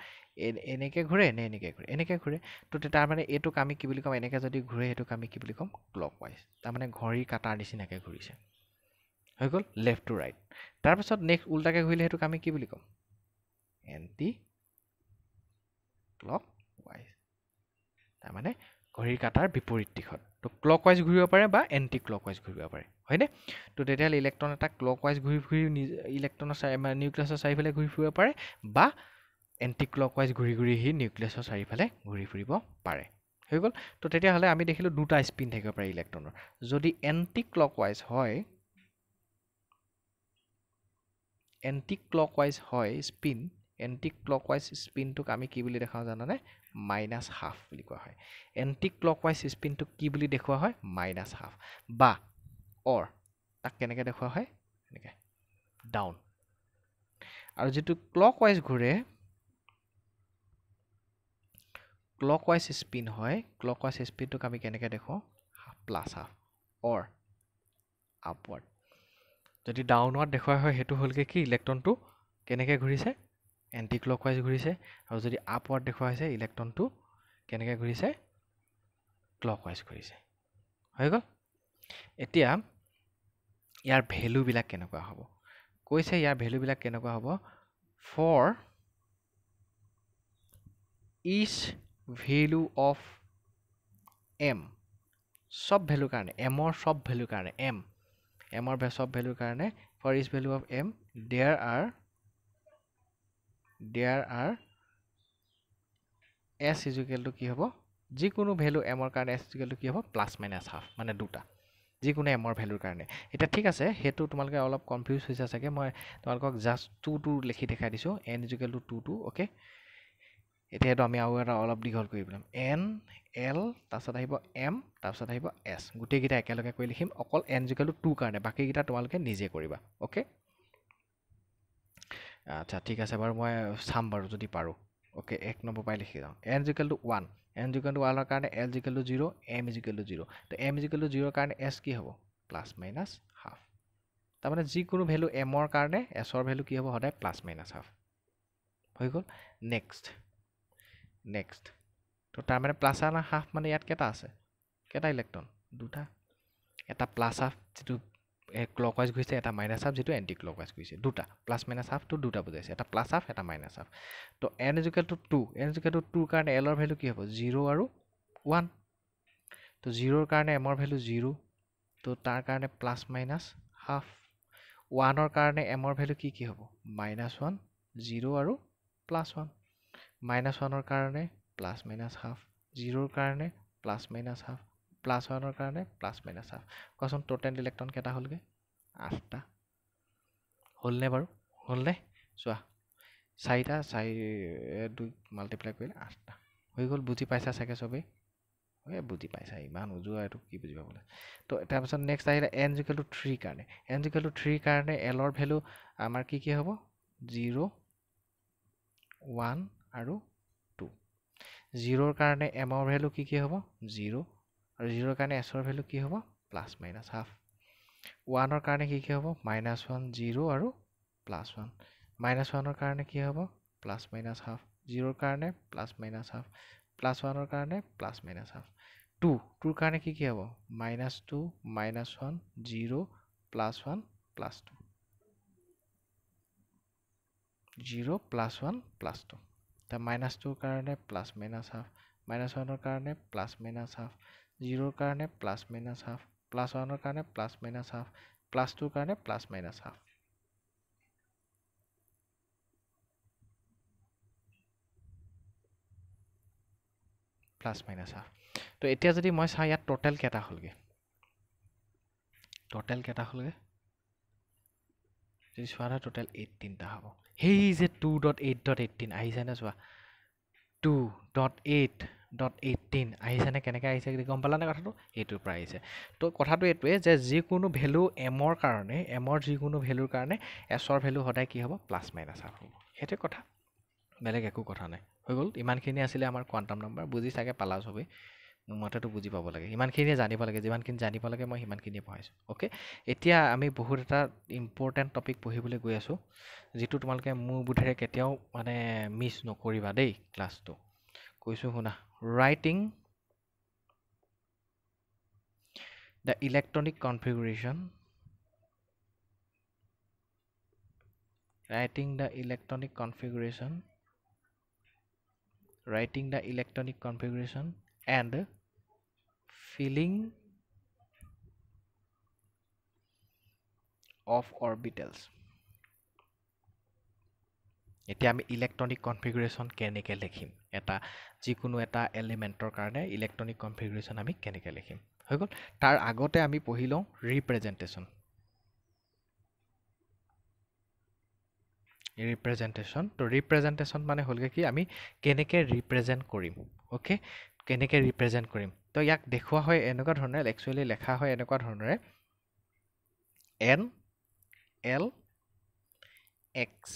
এনেকৈ ঘূৰে নে এনেকৈ ঘূৰে? এনেকৈ ঘূৰে। তো তাৰমানে এইটোক আমি কি বুলি ক'ম এনেকৈ যদি ঘূৰে সেইটোক আমি কি বুলি ক'ম ক্লক ৱাইজ তাৰমানে ঘড়ীৰ কাটাৰ নিচিনাকৈ ঘূৰিছে। হৈ গ'ল লেফ্ট টু ৰাইট তাৰপাছত নেক্সট উল্টাকৈ ঘূৰিলে সেইটোক আমি কি বুলি ক'ম? এণ্টি ক্লক ৱাইজ তাৰমানে ঘড়ীৰ কাটাৰ বিপৰীত দিশত। তো ক্লক ৱাইজ ঘূৰিব পাৰে বা এণ্টি ক্লক ৱাইজ ঘূৰিব পাৰে হয়নে? তো তেতিয়াহ'লে ইলেক্ট্ৰন এটা ক্লক ৱাইজ ঘূৰি ফুৰি ইলেক্ট্ৰনৰ চাৰি নিউক্লিয়াছৰ চাৰিফালে ঘূৰি ফুৰিব পাৰে বা এণ্টি ক্লক ৱাইজ ঘূৰি ঘূৰি সি নিউক্লিয়াছৰ চাৰিফালে ঘূৰি ফুৰিব পাৰে হৈ গ'ল। তো তেতিয়াহ'লে আমি দেখিলোঁ দুটা স্পিন থাকিব পাৰে ইলেক্ট্ৰনৰ যদি এণ্টি ক্লক ৱাইজ হয় এণ্টি ক্লক ৱাইজ হয় স্পিন এণ্টি ক্লক ৱাইজ স্পিনটোক আমি কি বুলি দেখাওঁ জানানে? মাইনাছ হাফ বুলি কোৱা হয়। এণ্টি ক্লক ৱাইজ স্পিনটোক কি বুলি দেখুওৱা হয়? Minus half. বা অৰ তাক কেনেকৈ দেখুওৱা হয়? এনেকৈ ডাউন। আৰু যিটো ক্লক ৱাইজ ঘূৰে ক্লক ৱাইজ স্পিন হয় ক্লক ৱাইজ স্পিনটোক আমি কেনেকৈ দেখুৱাওঁ? Plus half or upward. যদি ডাউনৱাৰ্ড দেখুওৱা হয় সেইটো হ'লগৈ কি? ইলেক্ট্ৰনটো কেনেকৈ ঘূৰিছে? এণ্টি ক্লক ৱাইজ ঘূৰিছে আৰু যদি আপৱাৰ্ড দেখুওৱা হৈছে ইলেক্ট্ৰনটো কেনেকৈ ঘূৰিছে? Clock wise ঘূৰিছে। হৈ গ'ল? এতিয়া ইয়াৰ ভেলুবিলাক কেনেকুৱা হ'ব? কৈছে ইয়াৰ ভেলুবিলাক কেনেকুৱা হ'ব? For each value of m sub ভেলুৰ কাৰণে এমৰ চব ভেলুৰ কাৰণে এম এমৰ চব ভেলুৰ কাৰণে for each value of m there are there are s ইজুকেলটো কি হ'ব? যিকোনো ভেলু এমৰ কাৰণে এছ ইজুকেলটো কি হ'ব? প্লাছ মাইনাছ হাফ মানে দুটা। যিকোনো এমৰ ভেলুৰ কাৰণে। এতিয়া ঠিক আছে সেইটো তোমালোকে অলপ কনফিউজ হৈছে চাগে। মই তোমালোকক জাষ্ট টু টু লিখি দেখাই দিছোঁ। N equal to two two okay এতিয়াতো আমি আৰু এটা অলপ দীঘল কৰি পেলাম। এন এল তাৰপিছত আহিব এম তাৰপিছত আহিব এছ গোটেইকেইটা একেলগে কৰি লিখিম। অকল এন ইজুকেলটো টু কাৰণে। বাকীকেইটা তোমালোকে নিজে কৰিবা অ'কে আচ্ছা ঠিক আছে বাৰু মই চাম বাৰু যদি পাৰোঁ। অ'কে এক নম্বৰ পাই লিখি যাওঁ n equal to one. N equal to ওৱানৰ কাৰণে l equal to zero' m equal to zero' তো এম ইজিকেল টু জিৰ'ৰ কাৰণে এছ কি হ'ব? Plus minus half. তাৰমানে যিকোনো ভেলু এমৰ কাৰণে এছৰ ভেলু কি হ'ব? সদায় প্লাছ মাইনাছ হাফ। হৈ গ'ল? নেক্সট। নেক্সট। তো তাৰমানে প্লাছ আৰু হাফ মানে ইয়াত কেইটা আছে? কেইটা ইলেক্ট্ৰন? দুটা। এটা প্লাছ হাফ যিটো ক্লক ৱাইজ গৈছে এটা মাইনাছ হাফ যিটো এণ্টি ক্লক ৱাইজ গৈছে দুটা প্লাছ মাইনাছ হাফটো দুটা বুজাইছে এটা প্লাছ হাফ এটা মাইনাছ হাফ তো n equal to n equal to two কাৰণে এলৰ ভেলু কি হ'ব? জিৰ' আৰু ওৱান তো জিৰ'ৰ কাৰণে এমৰ ভেলু জিৰ' তো তাৰ কাৰণে প্লাছ মাইনাছ হাফ ওৱানৰ কাৰণে এমৰ ভেলু কি কি হ'ব? মাইনাছ ওৱান জিৰ' আৰু প্লাছ ওৱান মাইনাছ ওৱানৰ কাৰণে প্লাছ মাইনাছ হাফ জিৰ'ৰ কাৰণে প্লাছ মাইনাছ হাফ প্লাছ ওৱানৰ কাৰণে প্লাছ মাইনাছ হাফ কোৱাচোন ট'টেল ইলেক্ট্ৰন কেইটা হ'লগৈ? আঠটা। হ'লনে বাৰু? হ'লনে? চোৱা চাৰিটা চাৰি দুই মাল্টিপ্লাই কৰিলে আঠটা। হৈ গ'ল বুজি পাইছা চাগে চবেই? এই বুজি পাইছা ইমান উজোৱা এইটো কি বুজি পাবলৈ তো তাৰপিছত নেক্সট আহিলে এন জিকেল টু থ্ৰীৰ কাৰণে। এন জিকেল টু থ্ৰীৰ কাৰণে এলৰ ভেলু আমাৰ কি কি হ'ব? জিৰ' ওৱান আৰু টু জিৰ'ৰ কাৰণে এমৰ ভেলু কি কি হ'ব? জিৰ' আৰু জিৰ'ৰ কাৰণে এছৰ ভেলু কি হ'ব? Plus minus half. ওৱানৰ কাৰণে কি কি হ'ব? মাইনাছ ওৱান জিৰ' আৰু প্লাছ ওৱান। মাইনাছ ওৱানৰ কাৰণে কি হ'ব? Plus minus half. জিৰ'ৰ কাৰণে প্লাছ মাইনাছ হাফ। প্লাছ ওৱানৰ কাৰণে plus minus half. Two tour কাৰণে কি কি হ'ব? Minus two minus one zero' plus one plus two. Zero' plus one plus two. এতিয়া মাইনাছ টুৰ কাৰণে প্লাছ মাইনাছ হাফ। মাইনাছ ওৱানৰ কাৰণে প্লাছ মাইনাছ হাফ। জিৰ'ৰ কাৰণে প্লাছ মাইনাছ হাফ প্লাছ ওৱানৰ কাৰণে প্লাছ মাইনাছ হাফ প্লাছ টুৰ কাৰণে plus minus half. Plus minus half. তো এতিয়া যদি মই চাওঁ ইয়াত ট'টেল কেইটা হ'লগৈ? ট'টেল কেইটা হ'লগৈ? যদি চোৱা নহয় ট'টেল এইটিনটা হ'ব। সেই যে two dot eight dot eighteen আহিছেনে চোৱা? Two dot eight dot eighteen আহিছেনে কেনেকৈ আহিছে গম পালানে কথাটো? এইটোৰ পৰা আহিছে। তো কথাটো এইটোৱে যে যিকোনো ভেলু এমৰ কাৰণে এমৰ যিকোনো ভেলুৰ কাৰণে এছৰ ভেলু সদায় কি হ'ব? প্লাছ মাইনাছ হাফ হ'ব। সেইটোৱে কথা। বেলেগ একো কথা নাই। হৈ গ'ল। ইমানখিনি আছিলে আমাৰ কোৱাণ্টাম নাম্বাৰ বুজি চাগে পালা চবেই। মোৰ মতেতো বুজি পাব লাগে। ইমানখিনিয়ে জানিব লাগে। যিমানখিনি জানিব লাগে মই সিমানখিনিয়ে পঢ়াইছোঁ। অ'কে এতিয়া আমি বহুত এটা ইম্পৰ্টেণ্ট টপিক পঢ়িবলৈ গৈ আছোঁ যিটো তোমালোকে মোৰ বোধেৰে কেতিয়াও মানে মিছ নকৰিবা দেই ক্লাছটো কৈছোঁ শুনা writing the electronic configuration writing the electronic configuration writing the electronic configuration and filling of orbitals এতিয়া আমি ইলেক্ট্ৰনিক কনফিগুৰেশ্যন কেনেকৈ লিখিম? এটা যিকোনো এটা এলিমেণ্টৰ কাৰণে ইলেক্ট্ৰনিক কনফিগুৰেশ্যন আমি কেনেকৈ লিখিম? হৈ গ'ল। তাৰ আগতে আমি পঢ়ি লওঁ ৰিপ্ৰেজেণ্টেশ্যন ৰিপ্ৰেজেণ্টেশ্যন তো ৰিপ্ৰেজেণ্টেশ্যন মানে হ'লগৈ কি? আমি কেনেকৈ ৰিপ্ৰেজেণ্ট কৰিম? অ'কে কেনেকৈ ৰিপ্ৰেজেণ্ট কৰিম? তো ইয়াক দেখুওৱা হয় এনেকুৱা ধৰণে একচুৱেলি লেখা হয় এনেকুৱা ধৰণেৰে এন এল এক্স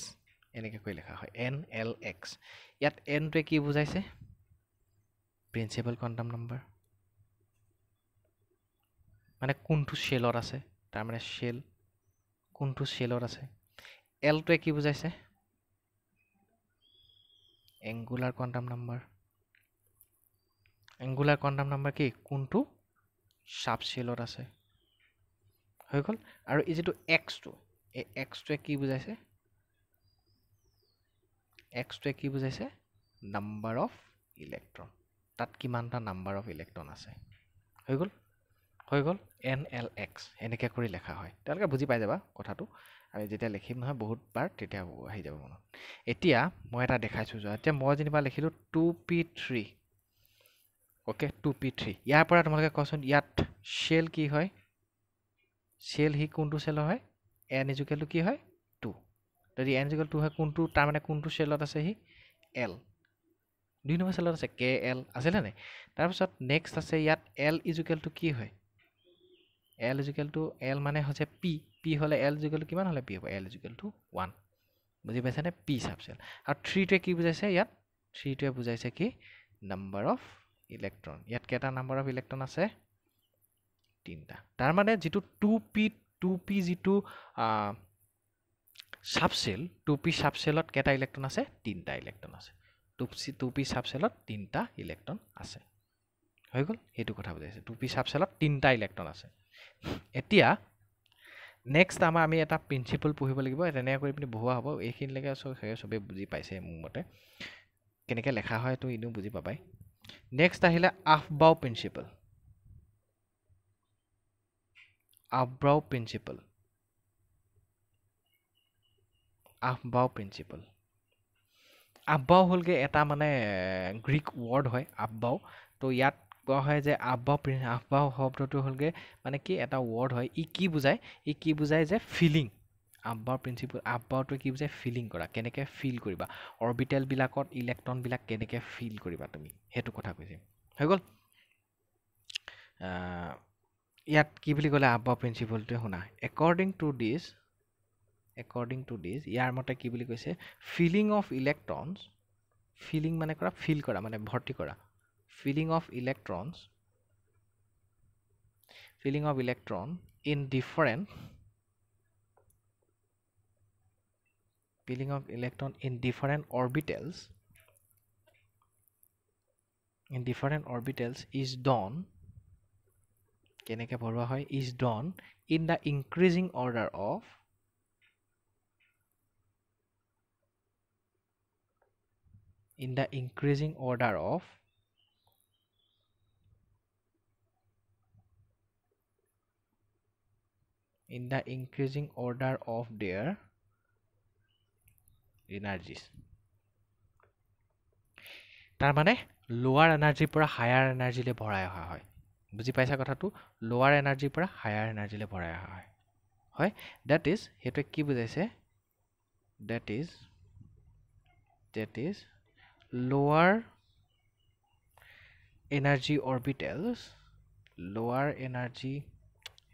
এনেকৈ কৈ লিখা হয়। এন এল এক্স ইয়াত এনটোৱে কি বুজাইছে? প্ৰিন্সিপাল কোৱাণ্টাম নম্বৰ মানে কোনটো শ্বেলত আছে? তাৰমানে শ্বেল কোনটো শ্বেলত আছে? এলটোৱে কি বুজাইছে? Angular quantum number angular quantum number কি? কোনটো চাব শ্বেলত আছে? হৈ গ'ল। আৰু এই যিটো এক্সটো এই এক্সটোৱে কি বুজাইছে? এক্সটোৱে কি বুজাইছে? নাম্বাৰ অফ ইলেক্ট্ৰন তাত কিমানটা নাম্বাৰ অফ ইলেক্ট্ৰন আছে? হৈ গ'ল? হৈ গ'ল? এন এল এক্স এনেকৈ কৰি লেখা হয়। তেওঁলোকে বুজি পাই যাবা কথাটো। আমি যেতিয়া লিখিম নহয় বহুতবাৰ তেতিয়া আহি যাব মনত। এতিয়া মই এটা দেখাইছোঁ যোৱা। এতিয়া মই যেনিবা লিখিলোঁ two p three okay two p three ইয়াৰ পৰা তোমালোকে কোৱাচোন ইয়াত চেল কি হয়? চেল সি কোনটো চেলৰ হয়? এন ইজুকেলটো কি হয়? যদি এন ইজুকেল টু হয় কোনটো তাৰমানে কোনটো চেলত আছে সি? এল দুই নম্বৰ চেলত আছে কে এল আছিলে নাই? তাৰপিছত নেক্সট আছে ইয়াত এল ইজুকেলটো কি হয়? এল ইজুকেলটো এল মানে হৈছে পি পি হ'লে এল ইজুকেলটো কিমান হ'লে পি হ'ব? এল ইজুকেলটো ওৱান বুজি পাইছেনে? পি চাবচেল আৰু থ্ৰীটোৱে কি বুজাইছে ইয়াত? থ্ৰীটোৱে বুজাইছে কি? নাম্বাৰ অফ ইলেক্ট্ৰন ইয়াত কেইটা নাম্বাৰ অফ ইলেক্ট্ৰন আছে? তিনিটা। তাৰমানে যিটো টু পি টু পি যিটো চাবচেল টু পি চাবচেলত কেইটা ইলেক্ট্ৰন আছে? তিনিটা ইলেক্ট্ৰন আছে। টু পি টু পি চাবচেলত তিনিটা ইলেক্ট্ৰন আছে। হৈ গ'ল? সেইটো কথা বুজাইছে। টু পি চাবচেলত তিনিটা ইলেক্ট্ৰন আছে। এতিয়া নেক্সট আমাৰ আমি এটা প্ৰিন্সিপল পঢ়িব লাগিব। তেনেকৈ কৰি পিনি বহুৱা হ'ব। এইখিনিলৈকে চাগে চবেই বুজি পাইছে মোৰ মতে। কেনেকৈ লেখা হয় এইটো এনেও বুজি পাবাই। নেক্সট আহিলে Aufbau principle Aufbau principle Aufbau principle Aufbau হ'লগৈ এটা মানে গ্ৰীক ৱৰ্ড হয় আফবাও তো ইয়াত কোৱা হয় যে আফবাও আফবাও শব্দটো হ'লগৈ মানে কি এটা ৱৰ্ড হয় ই কি বুজায়? ই কি বুজায় যে ফিলিং আফবাও প্ৰিন্সিপল আফবাওটোৱে কি বুজায়? ফিলিং কৰা। কেনেকৈ ফিল কৰিবা? অৰবিটেলবিলাকত ইলেক্ট্ৰনবিলাক কেনেকৈ ফিল কৰিবা তুমি? সেইটো কথা কৈছে হৈ গ'ল? ইয়াত কি বুলি ক'লে আফবাও প্ৰিন্সিপলটোৱে শুনা? According to this according to this ইয়াৰ মতে কি বুলি কৈছে ফিলিং অফ ইলেক্ট্ৰনছ ফিলিং মানে কৰা ফিল কৰা মানে ভৰ্তি কৰা filling of electrons filling of electron in different peeling of electron in different orbitals in different orbitals is done কেনেকে ভৰোৱা হয় is done in the increasing order of in the increasing order of in the increasing order of their energies. তাৰমানে লোৱাৰ এনাৰ্জিৰ পৰা higher এনাৰ্জিলৈ ভৰাই অহা হয়। বুজি পাইছা কথাটো? লোৱাৰ এনাৰ্জিৰ পৰা হায়াৰ এনাৰ্জিলৈ ভৰাই অহা হয়। হয়? ডেট ইজ সেইটোৱে কি বুজাইছে? That is that is lower energy orbitals lower energy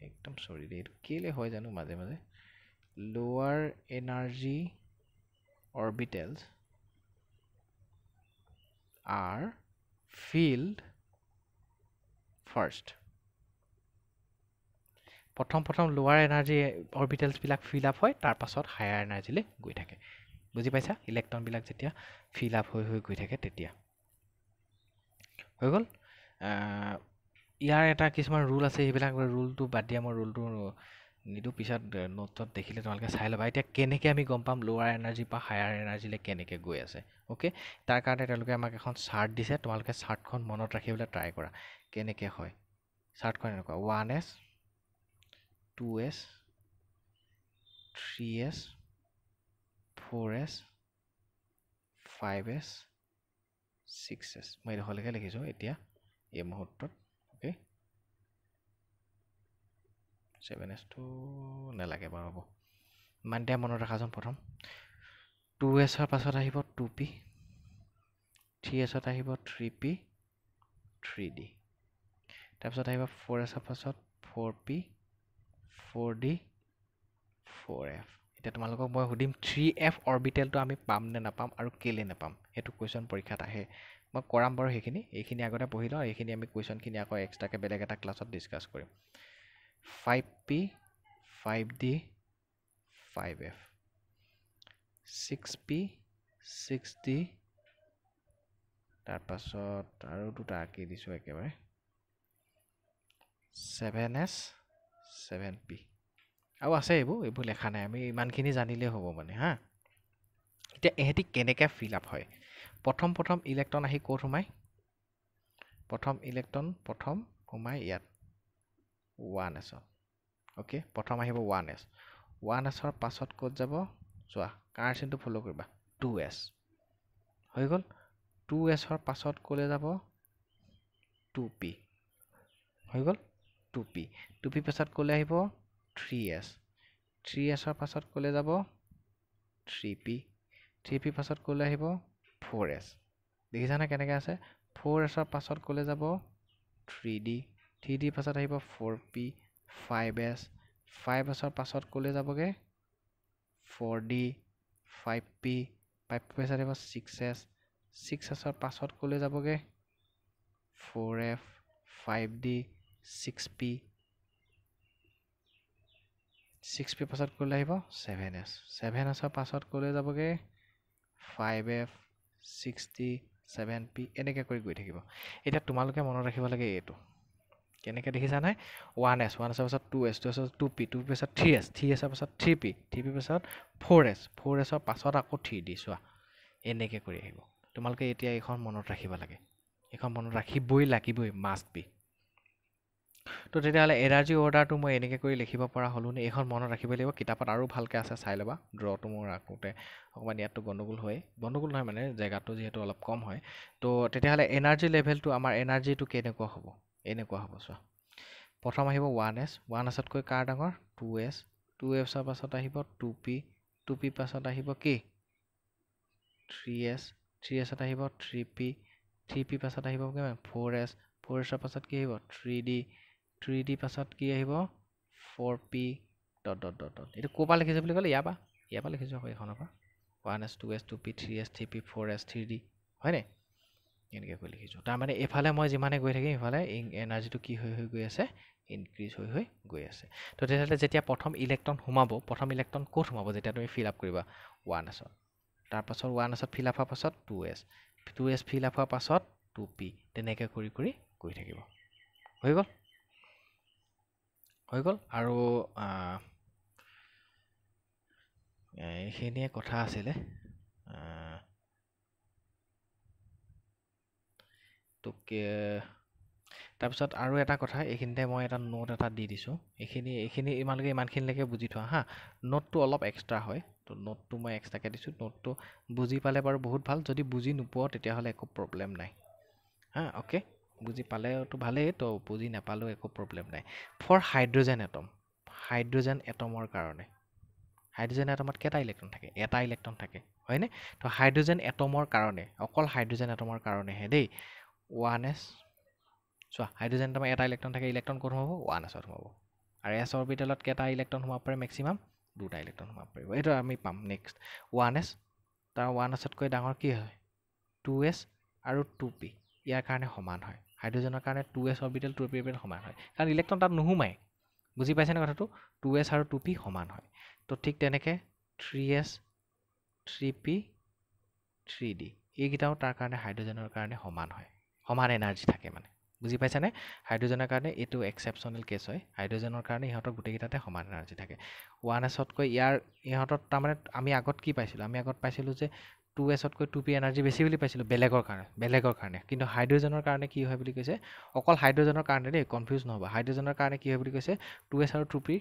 একদম চৰি এইটো কেলৈ হয় জানো মাজে মাজে? Lower energy orbitals are filled first প্ৰথম প্ৰথম লোৱাৰ এনাৰ্জি অৰ্বিটেলছবিলাক ফিল আপ হয় তাৰ পাছত হায়াৰ এনাৰ্জিলৈ গৈ থাকে। বুজি পাইছা? ইলেক্ট্ৰনবিলাক যেতিয়া ফিল আপ হৈ হৈ গৈ থাকে তেতিয়া। হৈ গ'ল? ইয়াৰ এটা কিছুমান ৰুল আছে সেইবিলাক ৰুলটো বাদ দিয়া মই ৰুলটো নিদিওঁ। পিছত নোটত দেখিলে তোমালোকে চাই ল'বা। এতিয়া কেনেকৈ আমি গম পাম লোৱাৰ এনাৰ্জিৰ পৰা হায়াৰ এনাৰ্জিলৈ কেনেকৈ গৈ আছে অ'কে তাৰ কাৰণে তেওঁলোকে আমাক এখন চাৰ্ট দিছে। তোমালোকে চাৰ্টখন মনত ৰাখিবলৈ ট্ৰাই কৰা। কেনেকৈ হয়? চাৰ্টখন এনেকুৱা। One s two s three s four s five s six s মই এইডোখৰলৈকে লিখিছোঁ এতিয়া এই মুহূৰ্তত অ'কে ছেভেন এছটো নালাগে বাৰু হ'ব। ইমান টাইম মনত ৰাখাচোন প্ৰথম। টু এছৰ পাছত আহিব টু পি থ্ৰী এছত আহিব থ্ৰী পি থ্ৰী ডি তাৰপিছত আহিব ফ'ৰ এছৰ পাছত four p four d four f এতিয়া তোমালোকক মই সুধিম থ্ৰী এফ অৰ্বিটেলটো আমি পাম নে নাপাম আৰু কেলৈ নাপাম? সেইটো কুৱেশ্যন পৰীক্ষাত আহে। মই কৰাম বাৰু সেইখিনি এইখিনি আগতে পঢ়ি লওঁ এইখিনি আমি কুৱেশ্যনখিনি আকৌ এক্সট্ৰাকৈ বেলেগ এটা ক্লাছত ডিছকাছ কৰিম। Five p five d five f six p six d তাৰপাছত আৰু দুটা আঁকি দিছোঁ একেবাৰে। ছেভেন এছ ছেভেন পি আৰু আছে এইবোৰ এইবোৰ লেখা নাই আমি ইমানখিনি জানিলেই হ'ব মানে হা। এতিয়া এহেঁতি কেনেকৈ ফিল আপ হয়? প্ৰথম প্ৰথম ইলেক্ট্ৰন আহি ক'ত সোমায়? প্ৰথম ইলেক্ট্ৰন প্ৰথম সোমায় ইয়াত। ওৱান এছত অ'কে প্ৰথম আহিব ওৱান এছ ওৱান এছৰ পাছত ক'ত যাব? চোৱা কাৰ চিনটো ফ'ল' কৰিবা? টু এছ হৈ গ'ল? টু এছৰ পাছত ক'লৈ যাব? টু পি হৈ গ'ল? টু পি টু পি পাছত ক'লৈ আহিব? থ্ৰী এছ থ্ৰী এছৰ পাছত ক'লৈ যাব থ্ৰী পি থ্ৰী পি পাছত ক'লৈ আহিব ফ'ৰ এছ দেখিছানে কেনেকৈ আছে? ফ'ৰ এছৰ পাছত ক'লৈ যাব থ্ৰী ডি থ্ৰী ডি পাছত আহিব four p five s five এছৰ পাছত ক'লৈ যাবগৈ four d five p five p পাছত আহিব ছিক্স এছ ছিক্স এছৰ পাছত ক'লৈ যাবগৈ four f five d six p six p পাছত ক'লৈ আহিব ছেভেন এছ ছেভেন এছৰ পাছত ক'লৈ যাবগৈ five f six d seven p এনেকৈ কৰি গৈ থাকিব। এতিয়া তোমালোকে মনত ৰাখিব লাগে এইটো। কেনেকৈ দেখিছা নাই ওৱান এছ ওৱান এছৰ পাছত টু এছ টু এছৰ টু পি টু পাছত থ্ৰী এছ থ্ৰী এছৰ পাছত থ্ৰী পি থ্ৰী পি পাছত ফ'ৰ এছ ফ'ৰ এছৰ পাছত আকৌ থ্ৰী ডি চোৱা। এনেকৈ কৰি আহিব। তোমালোকে এতিয়া এইখন মনত ৰাখিব লাগে। এইখন মনত ৰাখিবই লাগিবই মাষ্ট বি তো তেতিয়াহ'লে এনাৰ্জি অৰ্ডাৰটো মই এনেকৈ কৰি লিখিব পৰা হ'লোঁ নে এইখন মনত ৰাখিব লাগিব কিতাপত আৰু ভালকৈ আছে চাই ল'বা। ড্ৰটো মোৰ ৰাখোঁতে অকণমান ইয়াততো গণ্ডগোল হয় গণ্ডগোল নহয় মানে জেগাটো যিহেতু অলপ কম হয়। তো তেতিয়াহ'লে এনাৰ্জি লেভেলটো আমাৰ এনাৰ্জিটো কেনেকুৱা হ'ব? এনেকুৱা হ'ব চোৱা। প্ৰথম আহিব ওৱান এছ। ওৱান এছতকৈ কাৰ ডাঙৰ? Two s. টু এছৰ পাছত আহিব টু পি। টু পি পাছত আহিব কি? Three S. থ্ৰী এছত আহিব থ্ৰী পি। থ্ৰী পি পাছত আহিব কিমান? Four S. ফ'ৰ এছৰ পাছত কি আহিব? Three D. থ্ৰী ডি পাছত কি আহিব? Four p dot dot dot dot এইটো ক'ৰ পৰা লিখিছে বুলি ক'লে? ইয়াৰ পৰা? ইয়াৰ পৰা লিখিছোঁ আকৌ এইখনৰ পৰা। One s two s two p three s three p four s three d হয়নে? এনেকৈ কৰি লিখিছোঁ। তাৰমানে এইফালে মই যিমানে গৈ থাকিম এইফালে এনাৰ্জিটো কি হৈ হৈ গৈ আছে ইনক্ৰিজ হৈ হৈ গৈ আছে। তো তেতিয়াহ'লে যেতিয়া প্ৰথম ইলেক্ট্ৰন সোমাব প্ৰথম ইলেক্ট্ৰন ক'ত সোমাব যেতিয়া তুমি ফিল আপ কৰিবা? ওৱান এছত তাৰপাছত ওৱান এছত ফিল আপ হোৱাৰ পাছত two s two s fill up হোৱাৰ পাছত টু পি তেনেকৈ কৰি কৰি গৈ থাকিব। হৈ গ'ল? হৈ গ'ল আৰু এইখিনিয়ে কথা আছিলে। তোকে তাৰপিছত আৰু এটা কথা এইখিনিতে মই এটা নোট এটা দি দিছোঁ। এইখিনি এইখিনি ইমানলৈকে ইমানখিনিলৈকে বুজি থোৱা হা? নোটটো অলপ এক্সট্ৰা হয়। তো নোটটো মই এক্সট্ৰাকৈ দিছোঁ। নোটটো বুজি পালে বাৰু বহুত ভাল। যদি বুজি নোপোৱা তেতিয়াহ'লে একো প্ৰব্লেম নাই। হা অ'কে বুজি পালেতো ভালেই তো বুজি নাপালেও একো প্ৰব্লেম নাই। ফৰ হাইড্ৰজেন এটম হাইড্ৰজেন এটমৰ কাৰণে। হাইড্ৰজেন এটমত কেইটা ইলেক্ট্ৰন থাকে? এটা ইলেক্ট্ৰন থাকে হয়নে? তো হাইড্ৰজেন এটমৰ কাৰণে অকল হাইড্ৰজেন এটমৰ কাৰণেহে দেই। ওৱান এছ চোৱা হাইড্ৰজেন এটমৰ এটা ইলেক্ট্ৰন থাকে ইলেক্ট্ৰন ক'ত সোমাব? ওৱান এছত সোমাব। আৰু এছ অৰবিটেলত কেইটা ইলেক্ট্ৰন সোমাব পাৰে মেক্সিমাম দুটা ইলেক্ট্ৰন সোমাব পাৰিব। এইটো আমি পাম নেক্সট ওৱান এছ তাৰ ওৱান এছতকৈ ডাঙৰ কি হয়? টু এছ আৰু টু পি ইয়াৰ কাৰণে সমান হয়। হাইড্ৰজেনৰ কাৰণে two s orbital two p orbital সমান হয়। কাৰণ ইলেক্ট্ৰন তাত নোসোমায়। বুজি পাইছেনে কথাটো? টু এছ আৰু টু পি সমান হয়। তো ঠিক তেনেকৈ three s three p three d এইকেইটাও তাৰ কাৰণে হাইড্ৰজেনৰ কাৰণে সমান হয়। সমান এনাৰ্জি থাকে মানে। বুজি পাইছানে? হাইড্ৰজেনৰ কাৰণে এইটো এক্সেপশ্যনেল কেছ হয়। হাইড্ৰজেনৰ কাৰণে ইহঁতৰ গোটেইকেইটাতে সমান এনাৰ্জি থাকে। ওৱান এছতকৈ ইয়াৰ ইহঁতৰ তাৰমানে আমি আগত কি পাইছিলোঁ? আমি আগত পাইছিলোঁ যে টু এছতকৈ টু পি এনাৰ্জি বেছি বুলি পাইছিলোঁ বেলেগৰ কাৰণে বেলেগৰ কাৰণে। কিন্তু হাইড্ৰজেনৰ কাৰণে কি হয় বুলি কৈছে অকল হাইড্ৰজেনৰ কাৰণে দেই কনফিউজ নহ'ব। হাইড্ৰজেনৰ কাৰণে কি হয় বুলি কৈছে টু এছ আৰু টু পি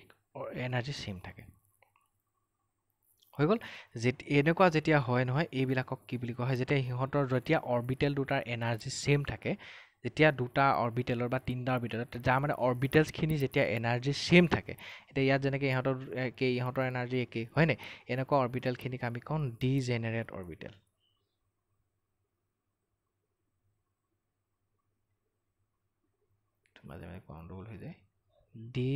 এনাৰ্জি ছেইম থাকে। হৈ গ'ল? যেতিয়া এনেকুৱা যেতিয়া হয় নহয় এইবিলাকক কি বুলি কোৱা হয় যেতিয়া সিহঁতৰ যেতিয়া অৰবিটেল দুটাৰ এনাৰ্জি ছেইম থাকে যেতিয়া দুটা অৰবিটেলৰ বা তিনিটা অৰবিটেলৰ যাৰ মানে অৰবিটেলছখিনি যেতিয়া এনাৰ্জি ছেইম থাকে এতিয়া ইয়াত যেনেকৈ ইহঁতৰ একেই ইহঁতৰ এনাৰ্জি একেই হয়নে এনেকুৱা অৰবিটেলখিনিক আমি কওঁ ডি জেনেৰেট অৰবিটেল মাজে মাজে গণ্ডগোল হৈ যায়। ডি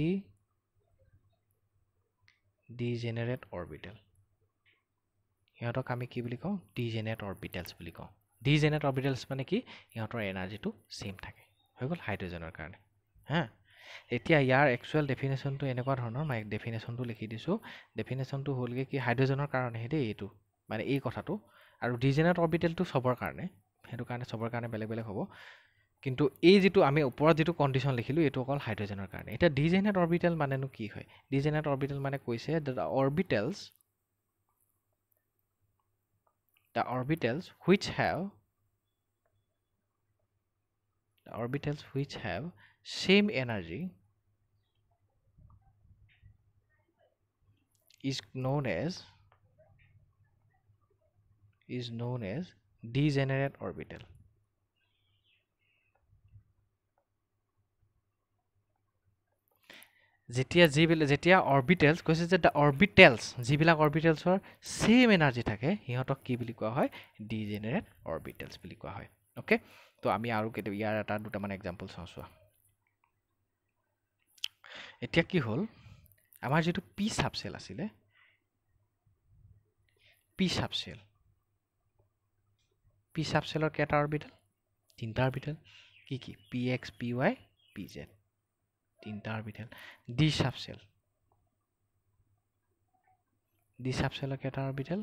ডি জেনেৰেট অৰবিটেল সিহঁতক আমি কি বুলি কওঁ? ডি জেনেৰেট অৰবিটেলছ বুলি কওঁ। ডি জেনেট অৰবিটেলছ মানে কি? সিহঁতৰ এনাৰ্জিটো ছেইম থাকে। হৈ গ'ল হাইড্ৰজেনৰ কাৰণে হা? এতিয়া ইয়াৰ একচুৱেল ডেফিনেশ্যনটো এনেকুৱা ধৰণৰ মই ডেফিনেশ্যনটো লিখি দিছোঁ। ডেফিনেশ্যনটো হ'লগৈ কি হাইড্ৰজেনৰ কাৰণেহে দেই এইটো মানে এই কথাটো। আৰু ডিজেনেট অৰবিটেলটো চবৰ কাৰণে সেইটো কাৰণে চবৰ কাৰণে বেলেগ বেলেগ হ'ব। কিন্তু এই যিটো আমি ওপৰত যিটো কণ্ডিশ্যন লিখিলোঁ এইটো অকল হাইড্ৰজেনৰ কাৰণে। এতিয়া ডিজেনেট অৰবিটেল মানেনো কি হয়? ডিজেনেট অৰবিটেল মানে কৈছে the orbitals the orbitals which have the orbitals which have same energy is known as is known as degenerate orbital যেতিয়া যিবিলাক যেতিয়া অৰবিটেলছ কৈছে যে দ্য অৰবিটেলছ যিবিলাক অৰবিটেলছৰ ছেইম এনাৰ্জি থাকে সিহঁতক কি বুলি কোৱা হয়? ডিজেনেৰেট অৰবিটেলছ বুলি কোৱা হয়। অ'কে তো আমি আৰু কেতিয়াবা ইয়াৰ এটা দুটামান এক্সাম্পল চাওঁ চোৱা। এতিয়া কি হ'ল? আমাৰ যিটো পি চাবচেল আছিলে পি চাবচেল পি চাবচেলৰ কেইটা অৰবিটেল তিনিটা অৰবিটেল কি কি? P x p y p z তিনিটা অৰবিটেল ডি চাবচেল ডি চাবচেলৰ কেইটা অৰবিটেল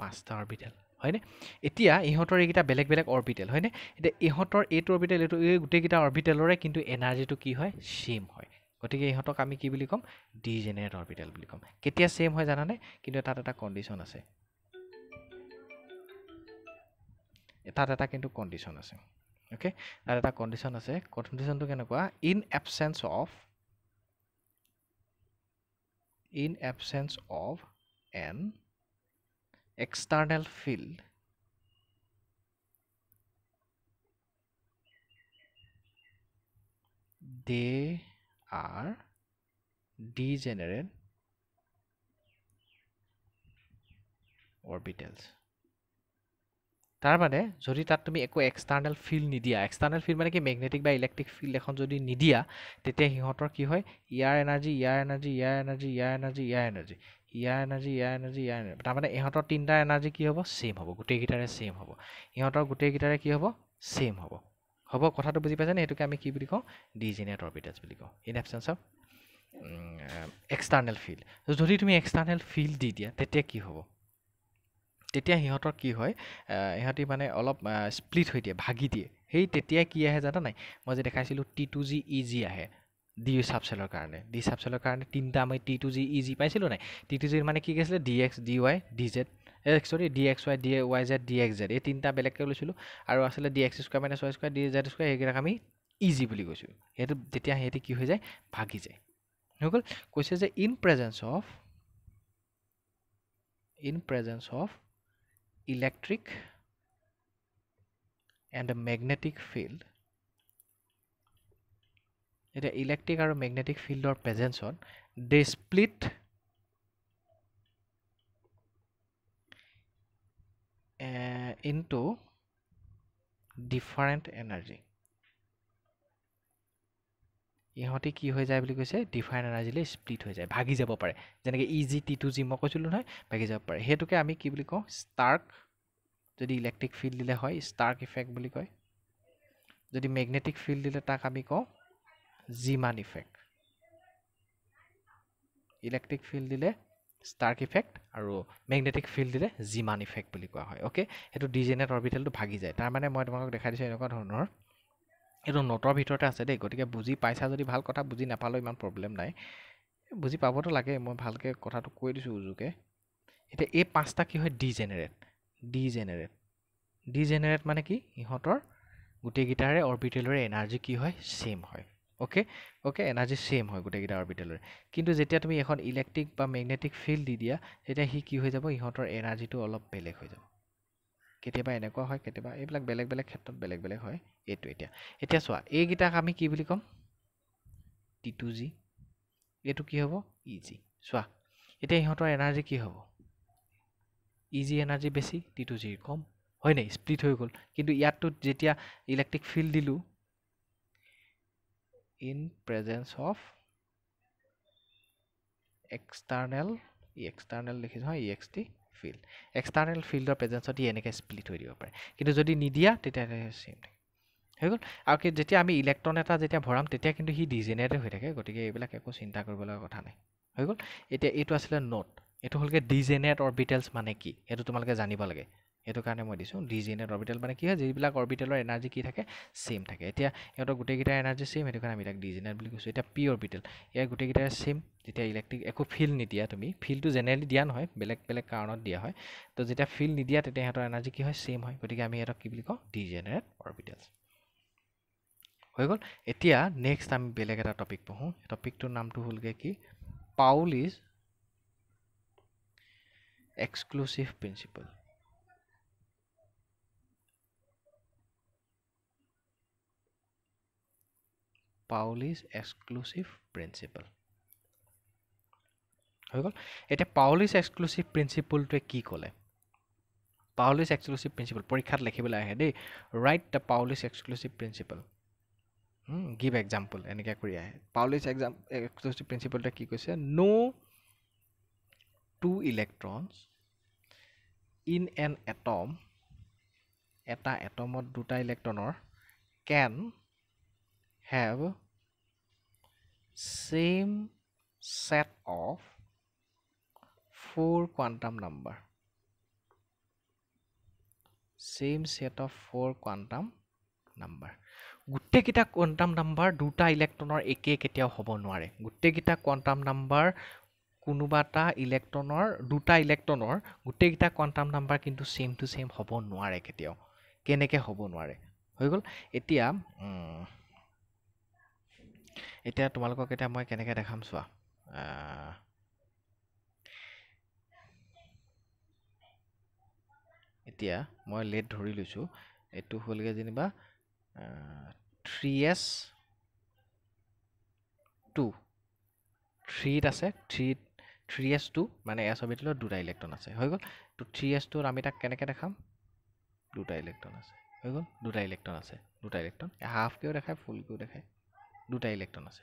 পাঁচটা অৰবিটেল হয়নে? এতিয়া ইহঁতৰ এইকেইটা বেলেগ বেলেগ অৰবিটেল হয়নে? এতিয়া ইহঁতৰ এইটো অৰবিটেল এইটো এই গোটেইকেইটা অৰবিটেলৰে কিন্তু এনাৰ্জিটো কি হয়? ছেইম হয়। গতিকে ইহঁতক আমি কি বুলি ক'ম? ডিজেনেৰেট অৰবিটেল বুলি ক'ম। কেতিয়া ছেইম হয় জানানে? কিন্তু তাত এটা কণ্ডিশ্যন আছে। তাত এটা কিন্তু কণ্ডিশ্যন আছে। অ'কে তাত এটা কণ্ডিশ্যন আছে? কণ্ডিশ্যনটো কেনেকুৱা in absence of in absence of an external field. They are degenerate orbitals. তাৰ মানে যদি তাত তুমি একো এক্সটাৰ্নেল ফিল্ড নিদিয়া এক্সটাৰ্নেল ফিল্ড মানে কি মেগনেটিক বা ইলেক্ট্ৰিক ফিল্ড এখন যদি নিদিয়া তেতিয়া সিহঁতৰ কি হয় ইয়াৰ এনাৰ্জি ইয়াৰ এনাৰ্জি ইয়াৰ এনাৰ্জি ইয়াৰ এনাৰ্জি ইয়াৰ এনাৰ্জি ইয়াৰ এনাৰ্জি ইয়াৰ এনাৰ্জি ইয়াৰ এনাৰ্জি তাৰমানে ইহঁতৰ তিনিটা এনাৰ্জি কি হ'ব ছেইম হ'ব গোটেইকেইটাৰে ছেইম হ'ব ইহঁতৰ গোটেইকেইটাৰে কি হ'ব ছেইম হ'ব হ'ব কথাটো বুজি পাইছেনে সেইটোকে আমি কি বুলি কওঁ ডিজেনেট অৰবিটেলছ বুলি কওঁ in absence of external field যদি তুমি এক্সটাৰ্নেল ফিল্ড দি দিয়া তেতিয়া কি হ'ব? তেতিয়া সিহঁতৰ কি হয় ইহঁতি মানে অলপ স্প্লিট হৈ দিয়ে ভাগি দিয়ে। সেই তেতিয়াই কি আহে জানা নাই? মই যে দেখাইছিলোঁ t two g e g আহে ডি চাবচেলৰ কাৰণে। ডি চাবচেলৰ কাৰণে তিনিটা আমি t two g e g পাইছিলোঁ নাই? টি টু জিৰ মানে কি কৈছিলে d x d y d z sorry d x y d y z d x z এই তিনিটা বেলেগকৈ লৈছিলোঁ। আৰু আছিলে d x square minus y square d z square সেইকেইটাক আমি ইজি বুলি কৈছোঁ। সেইটো তেতিয়া সিহঁতি কি হৈ যায়? ভাগি যায়। হৈ গ'ল। কৈছে যে in presence of in presence of electric and magnetic field এতিয়া ইলেক্ট্ৰিক আৰু মেগনেটিক ফিল্ডৰ প্ৰেজেঞ্চত they split into different energy ইহঁতি কি হৈ যায় বুলি কৈছে ডিফাৰেণ্ট এনাৰ্জিলৈ স্প্লিট হৈ যায় ভাগি যাব পাৰে। যেনেকৈ e g t two g মই কৈছিলোঁ নহয় ভাগি যাব পাৰে। সেইটোকে আমি কি বুলি কওঁ ষ্টাৰ্ক যদি ইলেক্ট্ৰিক ফিল্ড দিলে হয় ষ্টাৰ্ক ইফেক্ট বুলি কয়। যদি মেগনেটিক ফিল্ড দিলে তাক আমি কওঁ জিমান ইফেক্ট ইলেক্ট্ৰিক ফিল্ড দিলে ষ্টাৰ্ক ইফেক্ট আৰু মেগনেটিক ফিল্ড দিলে জিমান ইফেক্ট বুলি কোৱা হয় অ'কে সেইটো ডিজেনেট অৰবিটেলটো ভাগি যায়। তাৰমানে মই তোমালোকক দেখাই দিছোঁ এনেকুৱা ধৰণৰ। এইটো নোটৰ ভিতৰতে আছে দেই গতিকে বুজি পাইছা যদি ভাল কথা বুজি নাপালেও ইমান প্ৰব্লেম নাই। বুজি পাবতো লাগে মই ভালকৈ কথাটো কৈ দিছোঁ উজুকে। এতিয়া এই পাঁচটা কি হয়? ডিজেনেৰেট ডিজেনেৰেট ডিজেনেৰেট মানে কি? ইহঁতৰ গোটেইকেইটাৰে অৰবিটেলৰে এনাৰ্জি কি হয়? ছেইম হয়। অ'কে অ'কে এনাৰ্জি ছেইম হয় গোটেইকেইটা অৰবিটেলৰে কিন্তু যেতিয়া তুমি এখন ইলেক্ট্ৰিক বা মেগনেটিক ফিল্ড দি দিয়া তেতিয়া সি কি হৈ যাব? ইহঁতৰ এনাৰ্জিটো অলপ বেলেগ হৈ যাব। কেতিয়াবা এনেকুৱা হয় কেতিয়াবা এইবিলাক বেলেগ বেলেগ ক্ষেত্ৰত বেলেগ বেলেগ হয় এইটো এতিয়া। এতিয়া চোৱা এইকেইটাক আমি কি বুলি ক'ম? টি টু জি এইটো কি হ'ব? ই জি চোৱা এতিয়া ইহঁতৰ এনাৰ্জি কি হ'ব? ই জি এনাৰ্জি বেছি টি টু জিৰ কম। হয় নাই? স্প্লিট হৈ গ'ল। কিন্তু ইয়াততো যেতিয়া ইলেক্ট্ৰিক ফিল্ড দিলোঁ in presence of external e external লিখিছোঁ হয় e x t field external ফিল্ডৰ প্ৰেজেঞ্চত ই এনেকৈ স্প্লিট হৈ দিব পাৰে। কিন্তু যদি নিদিয়া তেতিয়া ছেইম থাকে হৈ গ'ল? আৰু যেতিয়া আমি ইলেক্ট্ৰন এটা যেতিয়া ভৰাম তেতিয়া কিন্তু সি ডিজেনেৰেট হৈ থাকে গতিকে এইবিলাক একো চিন্তা কৰিব লগা কথা নাই। হৈ গ'ল? এতিয়া এইটো আছিলে নোট এইটো হ'লগৈ ডিজেনেট অৰবিটেলছ মানে কি? সেইটো তোমালোকে জানিব লাগে। সেইটো কাৰণে মই দিছোঁ ডিজেনেট অৰবিটেল মানে কি হয় যিবিলাক অৰবিটেলৰ এনাৰ্জি কি থাকে ছেইম থাকে। এতিয়া সিহঁতৰ গোটেইকেইটাৰ এনাৰ্জি ছেইম সেইটো কাৰণে আমি তাক ডিজেনেট বুলি কৈছোঁ। এতিয়া পি অৰবিটেল ইয়াৰ গোটেইকেইটাৰ ছেইম যেতিয়া ইলেক্ট্ৰিক একো ফিল্ড নিদিয়া তুমি ফিল্ডটো জেনেৰেলি দিয়া নহয় বেলেগ বেলেগ কাৰণত দিয়া হয় তো যেতিয়া ফিল্ড নিদিয়া তেতিয়া সিহঁতৰ এনাৰ্জি কি হয় ছেইম হয়। গতিকে আমি সিহঁতক কি বুলি কওঁ ডিজেনেৰেট অৰবিটেলছ হৈ গ'ল। এতিয়া নেক্সট আমি বেলেগ এটা টপিক পঢ়োঁ। টপিকটোৰ নামটো হ'লগৈ কি? Pauli's exclusive principle Pauli's exclusive principle হৈ গ'ল? এতিয়া পাউলিজ এক্সক্লুচিভ প্ৰিন্সিপলটোৱে কি ক'লে? পাউলিজ এক্সক্লুচিভ প্ৰিন্সিপল পৰীক্ষাত লিখিবলৈ আহে দেই। Write the Pauli's exclusive principle give example এনেকৈ কৰি আহে। পাউলিজ এক্সাম এক্সক্লুচিভ প্ৰিন্সিপলটোৱে কি কৈছে? No' two electrons in an atom এটা এটমত দুটা ইলেক্ট্ৰনৰ can have same set of four quantum number same set of four quantum number গোটেইকেইটা কোৱাণ্টাম নাম্বাৰ দুটা ইলেক্ট্ৰনৰ একে কেতিয়াও হ'ব নোৱাৰে। গোটেইকেইটা কোৱাণ্টাম নাম্বাৰ কোনোবা এটা ইলেক্ট্ৰনৰ দুটা ইলেক্ট্ৰনৰ গোটেইকেইটা কোৱাণ্টাম নাম্বাৰ কিন্তু ছেইম টু ছেইম হ'ব নোৱাৰে কেতিয়াও। কেনেকৈ হ'ব নোৱাৰে? হৈ গ'ল। এতিয়া এতিয়া তোমালোকক এতিয়া মই কেনেকৈ দেখাম চোৱা? এতিয়া মই লেট ধৰি লৈছোঁ। এইটো হ'লগৈ যেনিবা থ্ৰী এছ টু থ্ৰীত আছে থ্ৰীত থ্ৰী এছ টু মানে এছ অবিটেলত দুটা ইলেক্ট্ৰন আছে। হৈ গ'ল? তো থ্ৰী এছ টুত আমি তাক কেনেকৈ দেখাম? দুটা ইলেক্ট্ৰন আছে। হৈ গ'ল? দুটা ইলেক্ট্ৰন আছে। দুটা ইলেক্ট্ৰন হাফকৈও দেখায় ফুলকৈও দেখায়। দুটা ইলেক্ট্ৰন আছে।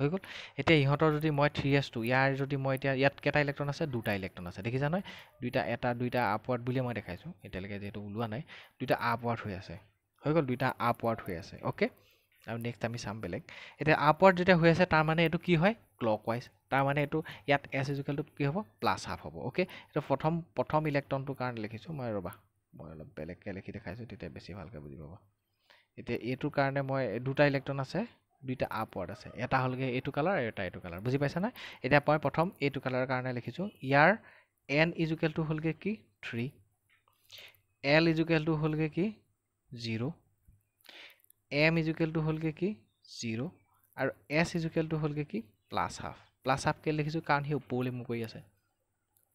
হৈ গ'ল। এতিয়া ইহঁতৰ যদি মই থ্ৰী এছ টু ইয়াৰ যদি মই এতিয়া ইয়াত কেইটা ইলেক্ট্ৰন আছে? দুটা ইলেক্ট্ৰন আছে। দেখিছা নহয়? দুইটা এটা দুইটা আপৱাৰ্ড বুলিয়ে মই দেখাইছোঁ। এতিয়ালৈকে যিহেতু ওলোৱা নাই দুইটা আপৱাৰ্ড হৈ আছে। হৈ গ'ল? দুইটা আপৱাৰ্ড হৈ আছে। অ'কে আৰু নেক্সট আমি চাম বেলেগ। এতিয়া আপৱাৰ্ড যেতিয়া হৈ আছে তাৰমানে এইটো কি হয়? ক্লক ৱাইজ তাৰমানে এইটো ইয়াত এছ ইজুকেলটো কি হ'ব? প্লাছ হাফ হ'ব। অ'কে এইটো প্ৰথম প্ৰথম ইলেক্ট্ৰনটোৰ কাৰণে লিখিছোঁ। মই ৰ'বা মই অলপ বেলেগকৈ লিখি দেখাইছোঁ তেতিয়া বেছি ভালকৈ বুজি পাব। এতিয়া এইটোৰ কাৰণে মই দুটা ইলেক্ট্ৰন আছে। দুইটা আপৱাৰ্ড আছে। এটা হ'লগৈ এইটো কালাৰ আৰু এটা এইটো কালাৰ বুজি পাইছা নাই এতিয়া মই প্ৰথম এইটো কালাৰৰ কাৰণে লিখিছোঁ। ইয়াৰ এন ইজুকেলটো হ'লগৈ কি? থ্ৰী এল ইজুকেলটো হ'লগৈ কি? জিৰ' এম ইজুকেলটো হ'লগৈ কি? জিৰ' আৰু এছ ইজুকেলটো হ'লগৈ কি? প্লাছ হাফ প্লাছ হাফকৈ লিখিছোঁ কাৰণ সি ওপৰলৈ মোক কৰি আছে।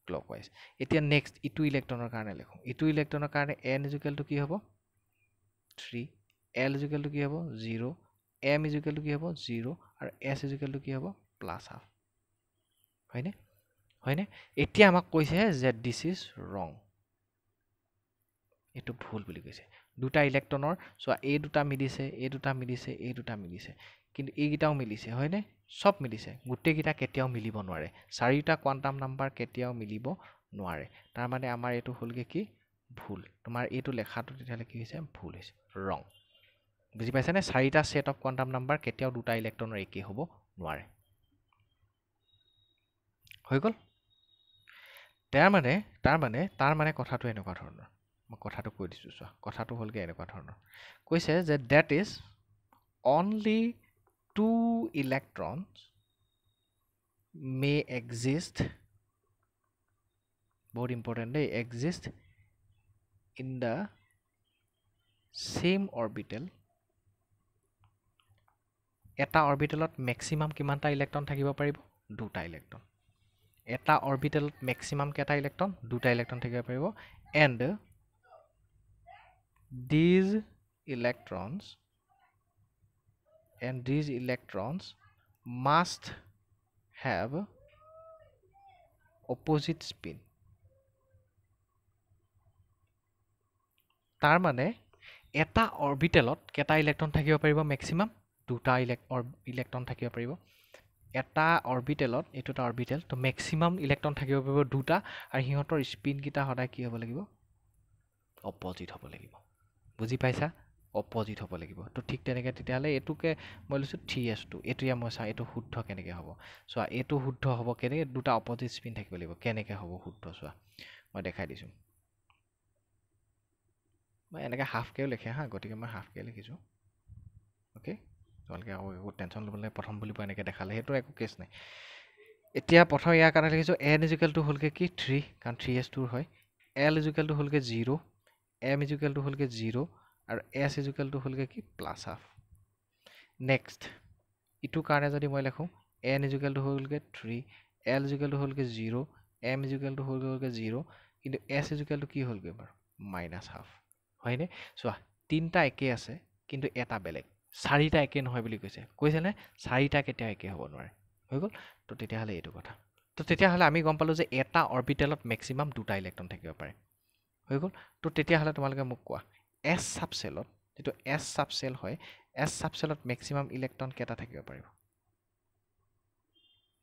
ক্লক ৱাইজ এতিয়া নেক্সট ইটো ইলেক্ট্ৰনৰ কাৰণে লিখোঁ। ইটো ইলেক্ট্ৰনৰ কাৰণে এন ইজুকেলটো কি হ'ব? থ্ৰী এল ইজুকেলটো কি হ'ব? জিৰ' এম ইজুকেলটো কি হ'ব? জিৰ' আৰু এছ ইজুকেলটো কি হ'ব? প্লাছ হাফ হয়নে? হয়নে? এতিয়া আমাক কৈছে যে দিছ ইজ ৰং এইটো ভুল বুলি কৈছে। দুটা ইলেক্ট্ৰনৰ চোৱা এই দুটা মিলিছে এই দুটা মিলিছে এই দুটা মিলিছে। কিন্তু এইকেইটাও মিলিছে হয়নে? চব মিলিছে। গোটেইকেইটা কেতিয়াও মিলিব নোৱাৰে। চাৰিটা কোৱাণ্টাম নাম্বাৰ কেতিয়াও মিলিব নোৱাৰে। তাৰমানে আমাৰ এইটো হ'লগৈ কি? ভুল। তোমাৰ এইটো লেখাটো তেতিয়াহ'লে কি হৈছে? ভুল হৈছে। ৰং বুজি পাইছেনে? চাৰিটা ছেট অফ কোৱাণ্টাম নাম্বাৰ কেতিয়াও দুটা ইলেক্ট্ৰনৰ একেই হ'ব নোৱাৰে। হৈ গ'ল? তাৰমানে তাৰমানে তাৰমানে কথাটো এনেকুৱা ধৰণৰ। মই কথাটো কৈ দিছোঁ চোৱা। কথাটো হ'লগৈ এনেকুৱা ধৰণৰ। কৈছে যে that is only two electrons may exist বহুত ইম্পৰ্টেণ্ট দেই exist in the same orbital এটা অৰ্বিটেলত মেক্সিমাম কিমানটা ইলেক্ট্ৰন থাকিব পাৰিব? দুটা ইলেক্ট্ৰন এটা অৰ্বিটেলত মেক্সিমাম কেইটা ইলেক্ট্ৰন দুটা ইলেক্ট্ৰন থাকিব পাৰিব। And these electrons and these electrons must have opposite spin তাৰ মানে এটা অৰ্বিটেলত কেইটা ইলেক্ট্ৰন থাকিব পাৰিব মেক্সিমাম দুটা ইলেক ইলেক্ট্ৰন থাকিব পাৰিব। এটা অৰ্বিটেলত এইটো এটা অৰ্বিটেল ত' মেক্সিমাম ইলেক্ট্ৰন থাকিব পাৰিব দুটা আৰু সিহঁতৰ স্পিনকেইটা সদায় কি হ'ব লাগিব? অপজিট হ'ব লাগিব। বুজি পাইছা? অপজিট হ'ব লাগিব। তো ঠিক তেনেকৈ তেতিয়াহ'লে এইটোকে মই লৈছোঁ থ্ৰী এছ টু এইটোৱে মই চাওঁ এইটো শুদ্ধ কেনেকৈ হ'ব। চোৱা এইটো শুদ্ধ হ'ব কেনেকৈ দুটা অপজিট স্পিন থাকিব লাগিব। কেনেকৈ হ'ব শুদ্ধ চোৱা। মই দেখাই দিছোঁ। মই এনেকৈ হাফকৈও লিখে হা গতিকে মই হাফকৈ লিখিছোঁ। অ'কে তোমালোকে আকৌ একো টেনশ্যন ল'ব নালাগে প্ৰথম বুলি এনেকৈ দেখালে সেইটো একো কেছ নাই। এতিয়া প্ৰথম ইয়াৰ কাৰণে লিখিছোঁ এন ইজুকেলটো হ'লগৈ কি থ্ৰী কাৰণ থ্ৰী এছ টুৰ হয়। এল ইজুকেলটো হ'লগৈ জিৰ' এম ইজুকেলটো হ'লগৈ জিৰ' আৰু এছ ইজুকেলটো হ'লগৈ কি প্লাছ হাফ নেক্সট ইটোৰ কাৰণে যদি মই লিখোঁ এন ইজুকেলটো হ'লগৈ থ্ৰী এল ইজুকেলটো হ'লগৈ জিৰ' এম ইজুকেলটো হ'লগৈ জিৰ' কিন্তু এছ ইজুকেলটো কি হ'লগৈ বাৰু? মাইনাছ হাফ হয়নে? চোৱা তিনিটা একেই আছে কিন্তু এটা বেলেগ। চাৰিটা একে নহয় বুলি কৈছে। কৈছেনে? চাৰিটা কেতিয়াও একে হ'ব নোৱাৰে। হৈ গ'ল? তো তেতিয়াহ'লে এইটো কথা। তো তেতিয়াহ'লে আমি গম পালোঁ যে এটা অৰ্বিটেলত মেক্সিমাম দুটা ইলেক্ট্ৰন থাকিব পাৰে। হৈ গ'ল? তো তেতিয়াহ'লে তোমালোকে মোক কোৱা এছ চাবচেলত যিটো এছ চাবচেল হয় এছ চাবচেলত মেক্সিমাম ইলেক্ট্ৰন কেইটা থাকিব পাৰিব?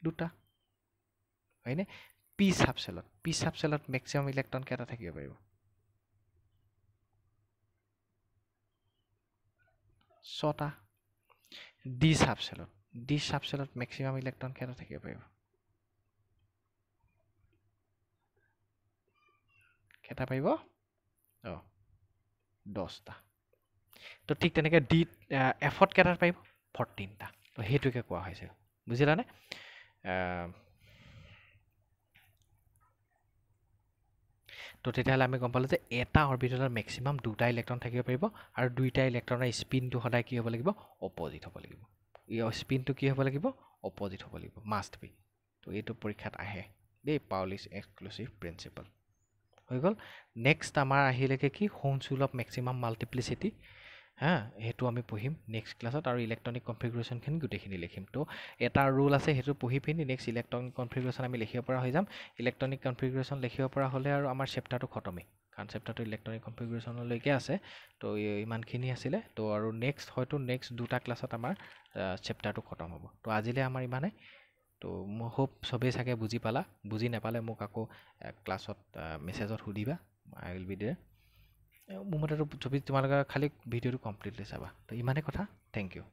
দুটা। হয়নে? পি চাবচেলত পি চাবচেলত মেক্সিমাম ইলেক্ট্ৰন কেইটা থাকিব পাৰিব? ছটা। ডি চাবচেলত ডি চাবচেলত মেক্সিমাম ইলেক্ট্ৰন কেইটা থাকিব পাৰিব? কেইটা পাৰিব? অঁ দহটা। তো ঠিক তেনেকৈ ডি এফত কেইটাত পাৰিব? ফৰ্টিনটা তো সেইটোকে কোৱা হৈছে বুজিলানে? তো তেতিয়াহ'লে আমি গম পালোঁ যে এটা অৰ্বিটেলত মেক্সিমাম দুটা ইলেক্ট্ৰন থাকিব পাৰিব আৰু দুইটা ইলেক্ট্ৰনৰ স্পিনটো সদায় কি হ'ব লাগিব? অপজিট হ'ব লাগিব। স্পিনটো কি হ'ব লাগিব? অপজিট হ'ব লাগিব। মাষ্ট বি তো এইটো পৰীক্ষাত আহে। দেই পাউলিছ এক্সক্লুচিভ প্ৰিন্সিপাল। হৈ গ'ল। নেক্সট আমাৰ আহিলেকে কি? হোমচুল অফ মেক্সিমাম মাল্টিপ্লিচিটি হা সেইটো আমি পঢ়িম নেক্সট ক্লাছত আৰু ইলেক্ট্ৰনিক কনফিগাৰেশ্যনখিনি গোটেইখিনি লিখিম। তো এটা ৰুল আছে সেইটো পঢ়ি পিনি নেক্সট ইলেক্ট্ৰনিক কনফিগাৰেশ্যন আমি লিখিব পৰা হৈ যাম। ইলেক্ট্ৰনিক কনফিগাৰেশ্যন লিখিব পৰা হ'লে আৰু আমাৰ চেপ্টাৰটো খতমেই কাৰণ চেপ্টাৰটো ইলেক্ট্ৰনিক কনফিগাৰেশ্যনলৈকে আছে তো ইমানখিনি আছিলে। তো আৰু নেক্সট হয়তো নেক্সট দুটা ক্লাছত আমাৰ চেপ্টাৰটো খতম হ'ব। তো আজিলৈ আমাৰ ইমানেই। তো মই হোপ চবেই চাগে বুজি পালা। বুজি নাপালে মোক আকৌ ক্লাছত মেছেজত সুধিবা। আই উইল বি দেৰ মোৰ মতেতো যদি তোমালোকে খালী ভিডিঅ'টো কমপ্লিটলি চাবা তো ইমানেই কথা থেংক ইউ